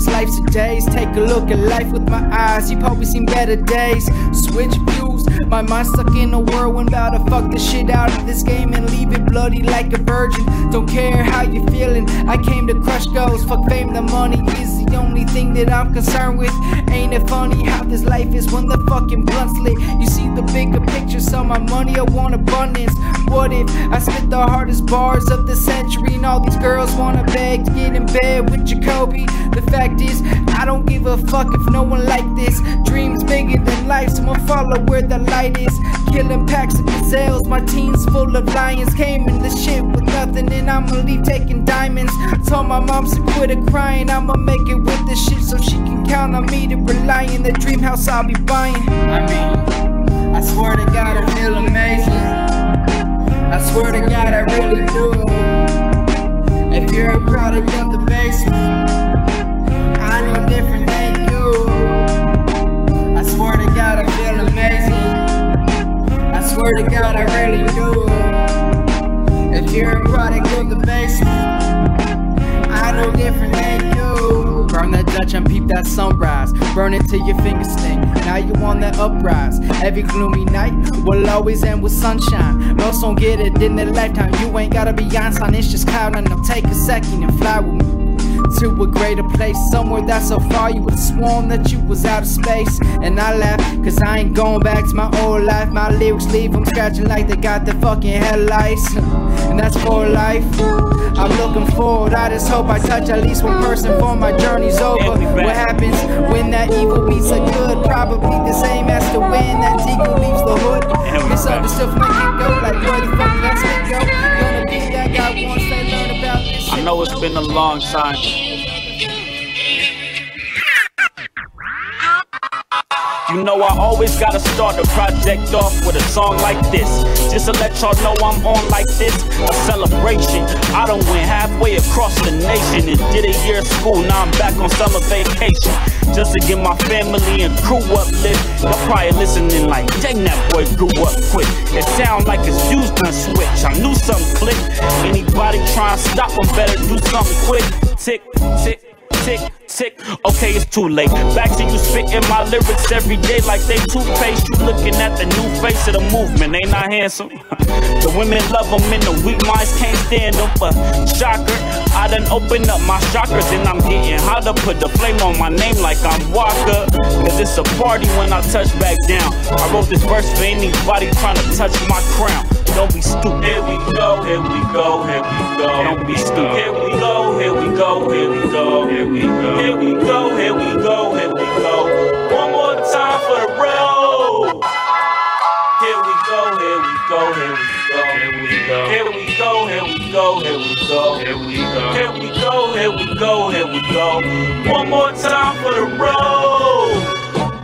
Life's a days. Take a look at life with my eyes. You've probably seen better days. Switch views. My mind stuck in a whirlwind. About to fuck the shit out of this game and leave it bloody like a virgin. Don't care how you feeling. I came to crush goals. Fuck fame, the money only thing that I'm concerned with. Ain't it funny how this life is when the fucking blunt's lit? You see the bigger picture, so my money I want abundance. What if I spit the hardest bars of the century and all these girls wanna beg to get in bed with Jacoby? The fact is, I don't give a fuck if no one like this. Dreams bigger than life, so I'ma follow where the light is. Killing packs of gazelles, my team's full of lions. Came in the shit with nothing, and I'ma leave taking diamonds. Told my mom to quit her crying, I'ma make it with this shit so she can count on me to rely in the dream house I'll be buying. I mean, I swear to God, I feel amazing. I swear to God, I really do. If you're a product of the basement, I know different swear to God, I really do. If you're a product of the basement, I know different than you. Burn that Dutch and peep that sunrise. Burn it till your fingers sting. Now you on that uprise. Every gloomy night will always end with sunshine. Most don't get it in their lifetime. You ain't gotta be Einstein, it's just cloud. And I'll take a second and fly with me to a greater place somewhere that's so far you would've sworn that you was out of space. And i laugh cause i ain't going back to my old life. My lyrics leave them scratching like they got the fucking headlights and that's for life. I'm looking forward. I just hope i touch at least one person before my journey's over. What happens when that evil beats a good? Probably the same as the wind that eagle leaves the hood. Misunderstood from the get-go. Like where the fuck did spit go gonna be that guy once I know it's been a long time. You know I always gotta start a project off with a song like this. Just to let y'all know I'm on like this. A celebration. I done went halfway across the nation and did a year of school. Now I'm back on summer vacation. Just to get my family and crew uplift. Y'all probably listening like, dang that boy grew up quick. It sound like his fuse done switch. I knew something clicked. Anybody try to stop him better do something quick. Tick, tick tick, tick. Okay, it's too late. Back to you spitting my lyrics every day like they toothpaste. You looking at the new face of the movement, ain't I handsome? the women love them and the weak minds can't stand them. But shocker, I done opened up my chakras and I'm getting hot to put the flame on my name like I'm Walker. Cause it's a party when I touch back down. I wrote this verse for anybody trying to touch my crown. Don't be stupid. Here we go, here we go, here we go. Don't be stupid. Here we go, here we go, here we go. Here we go, here we go, here we go, here we go. One more time for the road. Here we go, here we go, here we go. Here we go, here we go, here we go. Here we go, here we go, here we go, here we go. Here we go. One more time for the road.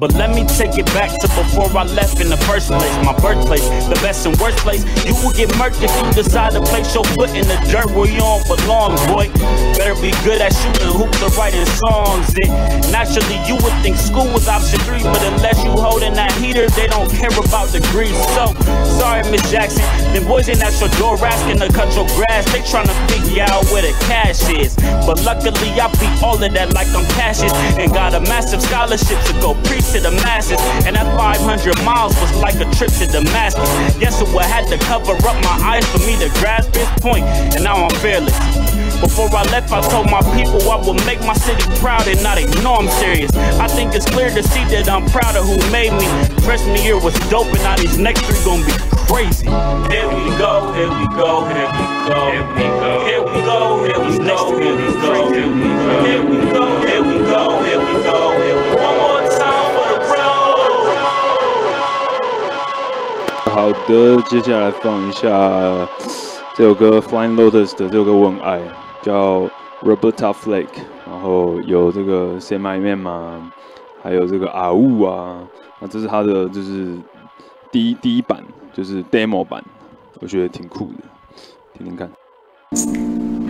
But let me take it back to before I left in the first place. My birthplace, the best and worst place. You will get murked if you decide to place your foot in the dirt where you don't belong, boy. Better be good at shooting hoops or writing songs. It, naturally, you would think school was option three, but unless you holding that heater, they don't care about degrees. So, sorry, Miss Jackson. Them boys ain't at your door asking to cut your grass. They trying to figure out where the cash is. But luckily, I beat all of that like I'm cashes and got a massive scholarship to go preach to the masses. And that 500 miles was like a trip to Damascus. Guess what had to cover up my eyes for me to grasp this point, and now I'm fearless. Before I left, I told my people I would make my city proud and not ignore I'm serious. I think it's clear to see that I'm proud of who made me. Freshman year was dope, and now these next three gonna be crazy. Here we go, here we go, here we go, here we go, here we go, here we go, here we go, here we go, here we go, here we go, here we go. 好的，接下来放一下这首歌《Flying Lotus》的这首歌我很爱，叫 Roberta Flake，然后有这个 Say My Man 嘛，还有这个啊呜啊，那这是他的就是第一第一版，就是 demo 版，我觉得挺酷的，听听看。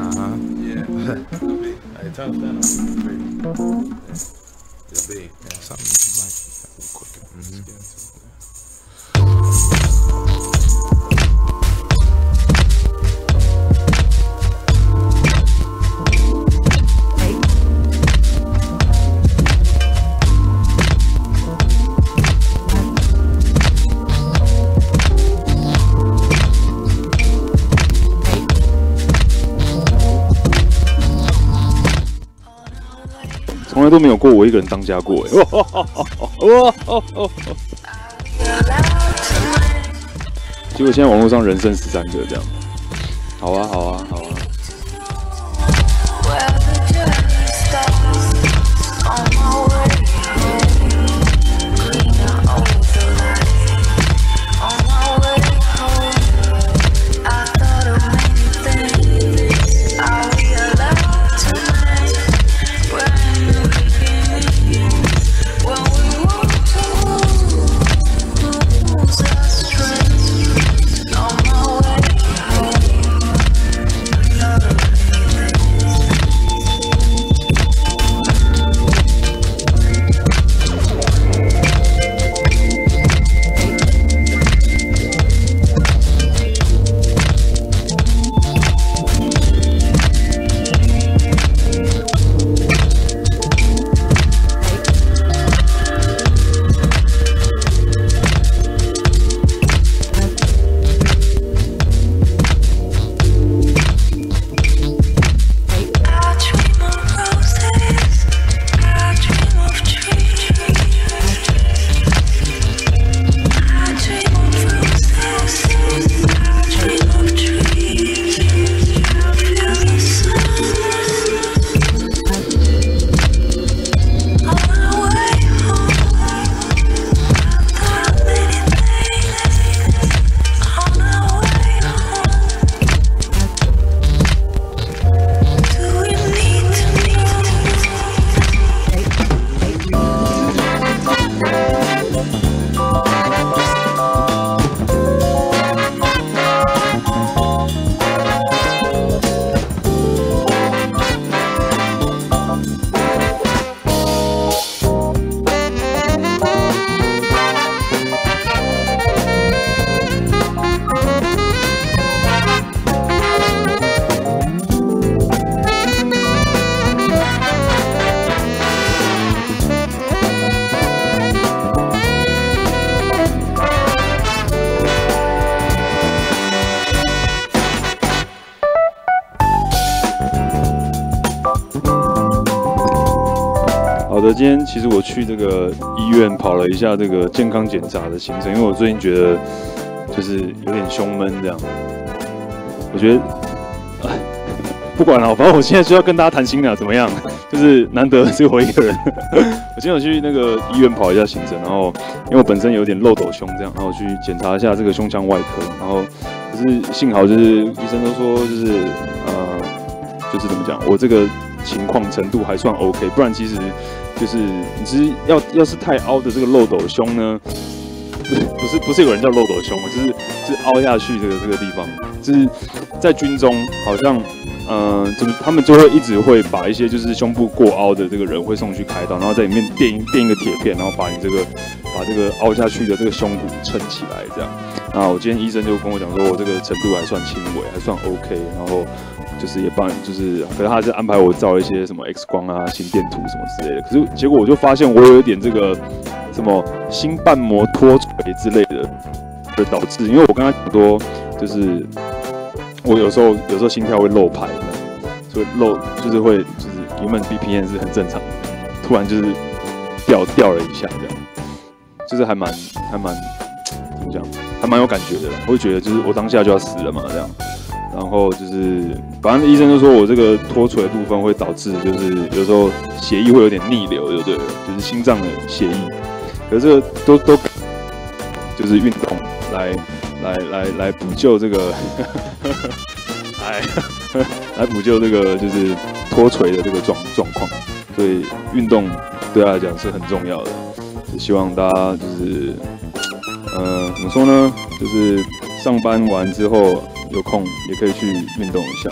Uh it 哎。从来都没有过我一个人当家过，哎。结果现在网络上人生十三个这样，好啊好啊好啊。其实我去这个医院跑了一下这个健康检查的行程，因为我最近觉得就是有点胸闷这样。我觉得，不管了，反正我现在就要跟大家谈心了，怎么样？就是难得只有我一个人。我今天有去那个医院跑一下行程，然后因为我本身有点漏斗胸这样，然后去检查一下这个胸腔外科，然后可是幸好就是医生都说就是呃，就是怎么讲，我这个情况程度还算 OK，不然其实就是你其实要要是太凹的这个漏斗胸呢，不是不是不是有人叫漏斗胸，就是就是凹下去这个这个地方，就是在军中好像。嗯，就是他们就会一直会把一些就是胸部过凹的这个人会送去开刀，然后在里面垫一垫一个铁片，然后把你这个把这个凹下去的这个胸骨撑起来，这样。那我今天医生就跟我讲说，我这个程度还算轻微，还算 OK，然后就是也帮，就是可是他是安排我照一些什么 X 光啊、心电图什么之类的。可是结果我就发现我有一点这个什么心瓣膜脱垂之类的，会导致，因为我刚刚讲多就是。我有时候有时候心跳会漏拍的，所以漏就是会就是原本 BPM 是很正常的，突然就是掉掉了一下这样，就是还蛮还蛮怎么讲，还蛮有感觉的。我会觉得就是我当下就要死了嘛这样，然后就是反正医生就说我这个脱垂的部分会导致就是有时候血液会有点逆流，对不对？就是心脏的血液，可是这个都都就是运动来。来来来补救这个，来 来补救这个就是脱垂的这个状状况，所以运动对他来讲是很重要的。希望大家就是，呃，怎么说呢？就是上班完之后有空也可以去运动一下，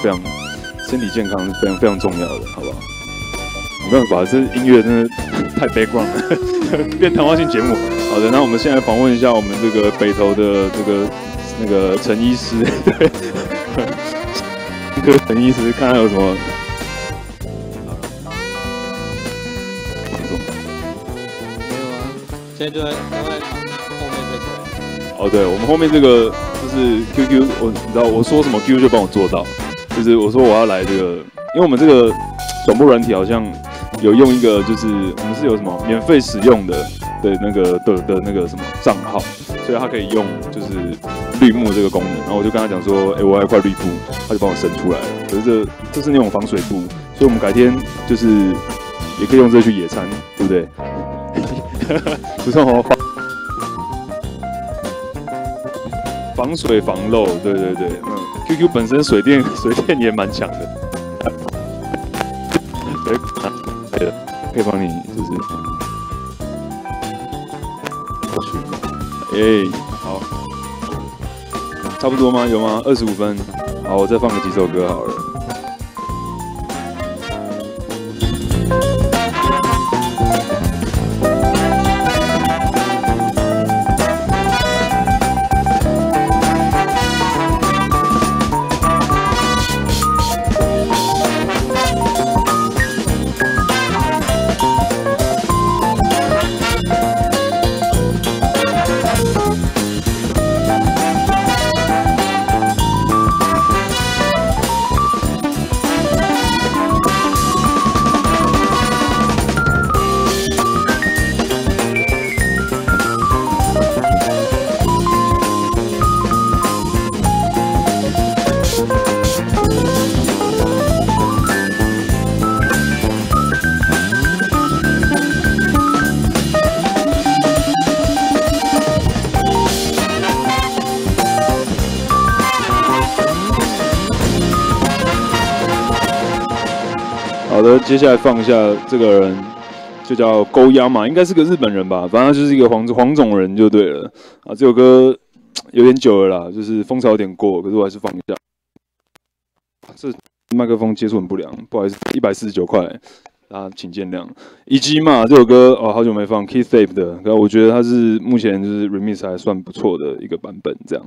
非常身体健康是非常非常重要的，好不好？没办法，这音乐真的太悲观了，变谈话性节目。好的，那我们现在访问一下我们这个北投的这个那个陈医师，对，这个陈医师看看有什么。没有啊，现在就在。哦，对，我们后面这个就是 QQ，我你知道我说什么 QQ 就帮我做到，就是我说我要来这个，因为我们这个转播软体好像有用一个就是我们是有什么免费使用的的那个的的那个什么账号，所以他可以用就是绿幕这个功能。然后我就跟他讲说，哎、我要一块绿布，他就帮我伸出来了。可是这这是那种防水布，所以我们改天就是也可以用这个去野餐，对不对？不错哦，防防水防漏，对对对，嗯，QQ 本身水电 水电也蛮强的，对，对的，可以帮你就是，哎、好，差不多吗？有吗？二十五分，好，我再放个几首歌好了。接下来放一下这个人，就叫勾央嘛，应该是个日本人吧，反正就是一个黄黄种人就对了啊。这首歌 有点久了啦，就是风潮有点过，可是我还是放一下。这麦克风接触很不良，不好意思，一百四十九块，大家请见谅。以及嘛，这首歌哦，好久没放 Keith Ape 的，可我觉得它是目前就是 remix 还算不错的一个版本，这样。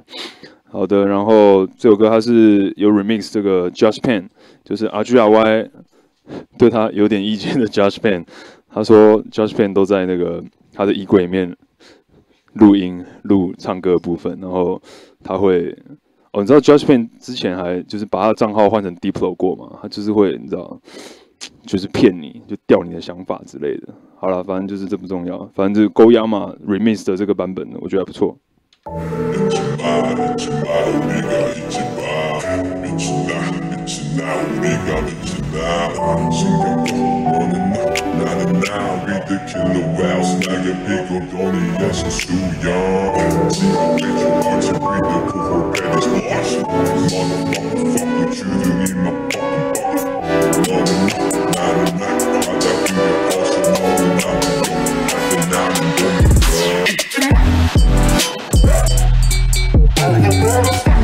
好的，然后这首歌它是有 remix 这个 Josh Pan，就是 R G R Y 对他有点意见的 Josh Pan，他说 Josh Pan 都在那个他的衣柜里面录音录唱歌的部分，然后他会哦，你知道 Josh Pan 之前还就是把他的账号换成 Diplo 过嘛？他就是会你知道，就是骗你，就调你的想法之类的。好了，反正就是这不重要，反正就是勾押嘛 remix 的这个版本，我觉得还不错。now. She got running the now and now. Read the killer vows, now your pickle don't even she's too young. See the major you want to read the poor her bed is washed. Motherfucker, fuck with you, you need my fucking bucket. Long enough, not enough. I got you the awesome, long enough. Don't have to not do it.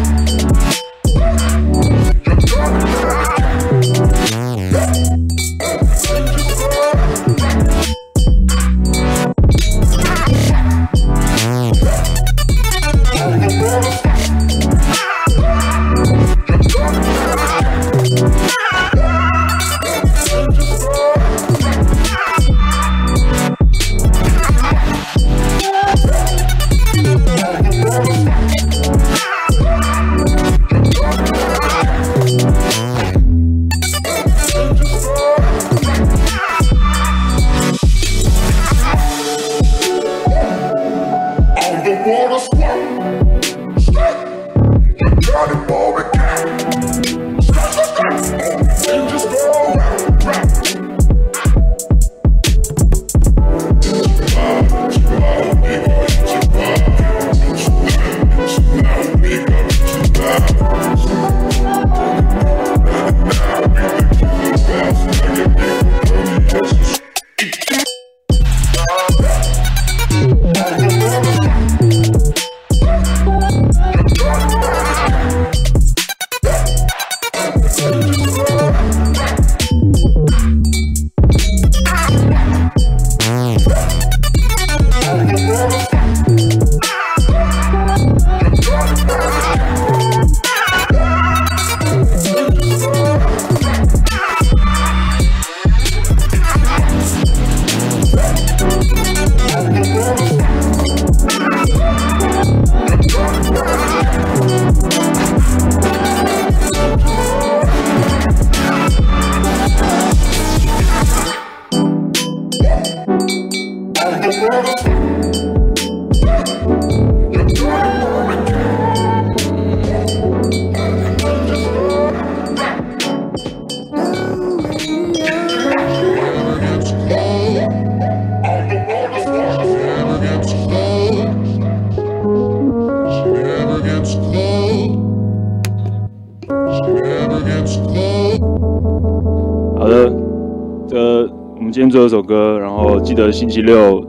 们今天最后一首歌，然后记得星期六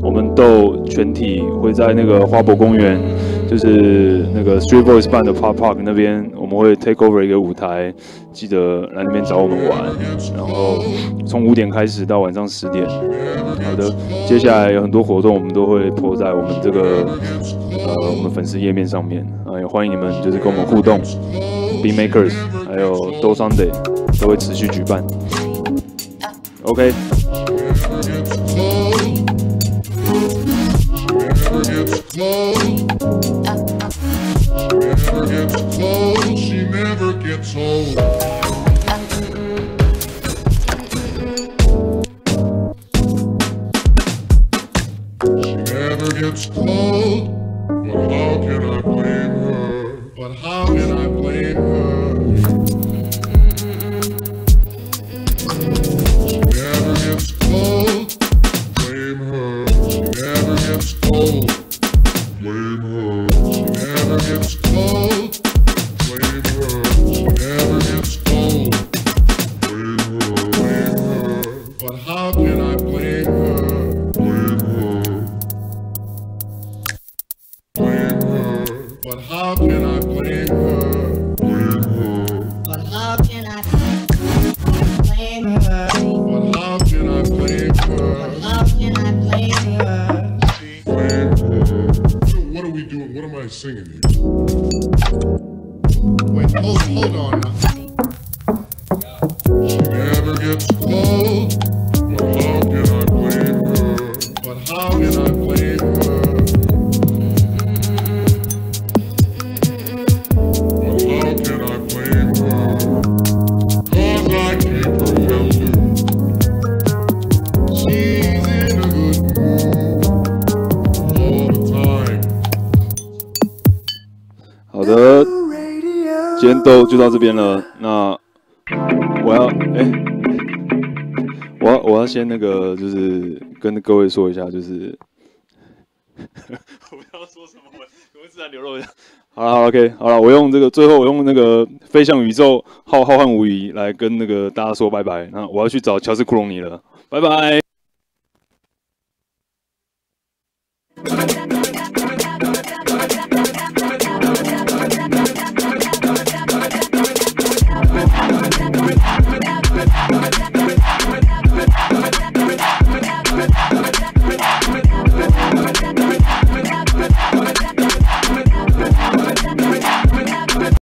我们都全体会在那个花博公园，就是那个 Street Voice 办的 Pop Park 那边，我们会 take over 一个舞台，记得来那边找我们玩。然后从五点开始到晚上十点。好的，接下来有很多活动，我们都会 po 在我们这个呃我们粉丝页面上面啊，也欢迎你们就是跟我们互动。，Be Makers 还有 Do Sunday 都会持续举办。OK。gets close. Never gets. Never gets. She never gets old. 到这边了。那我要哎、我要我要先那个就是跟各位说一下，就是 我不知道说什么，我我自然流露一下。好了，OK，好了，我用这个最后我用那个飞向宇宙浩浩瀚无垠来跟那个大家说拜拜。那我要去找乔治库隆尼了，拜拜。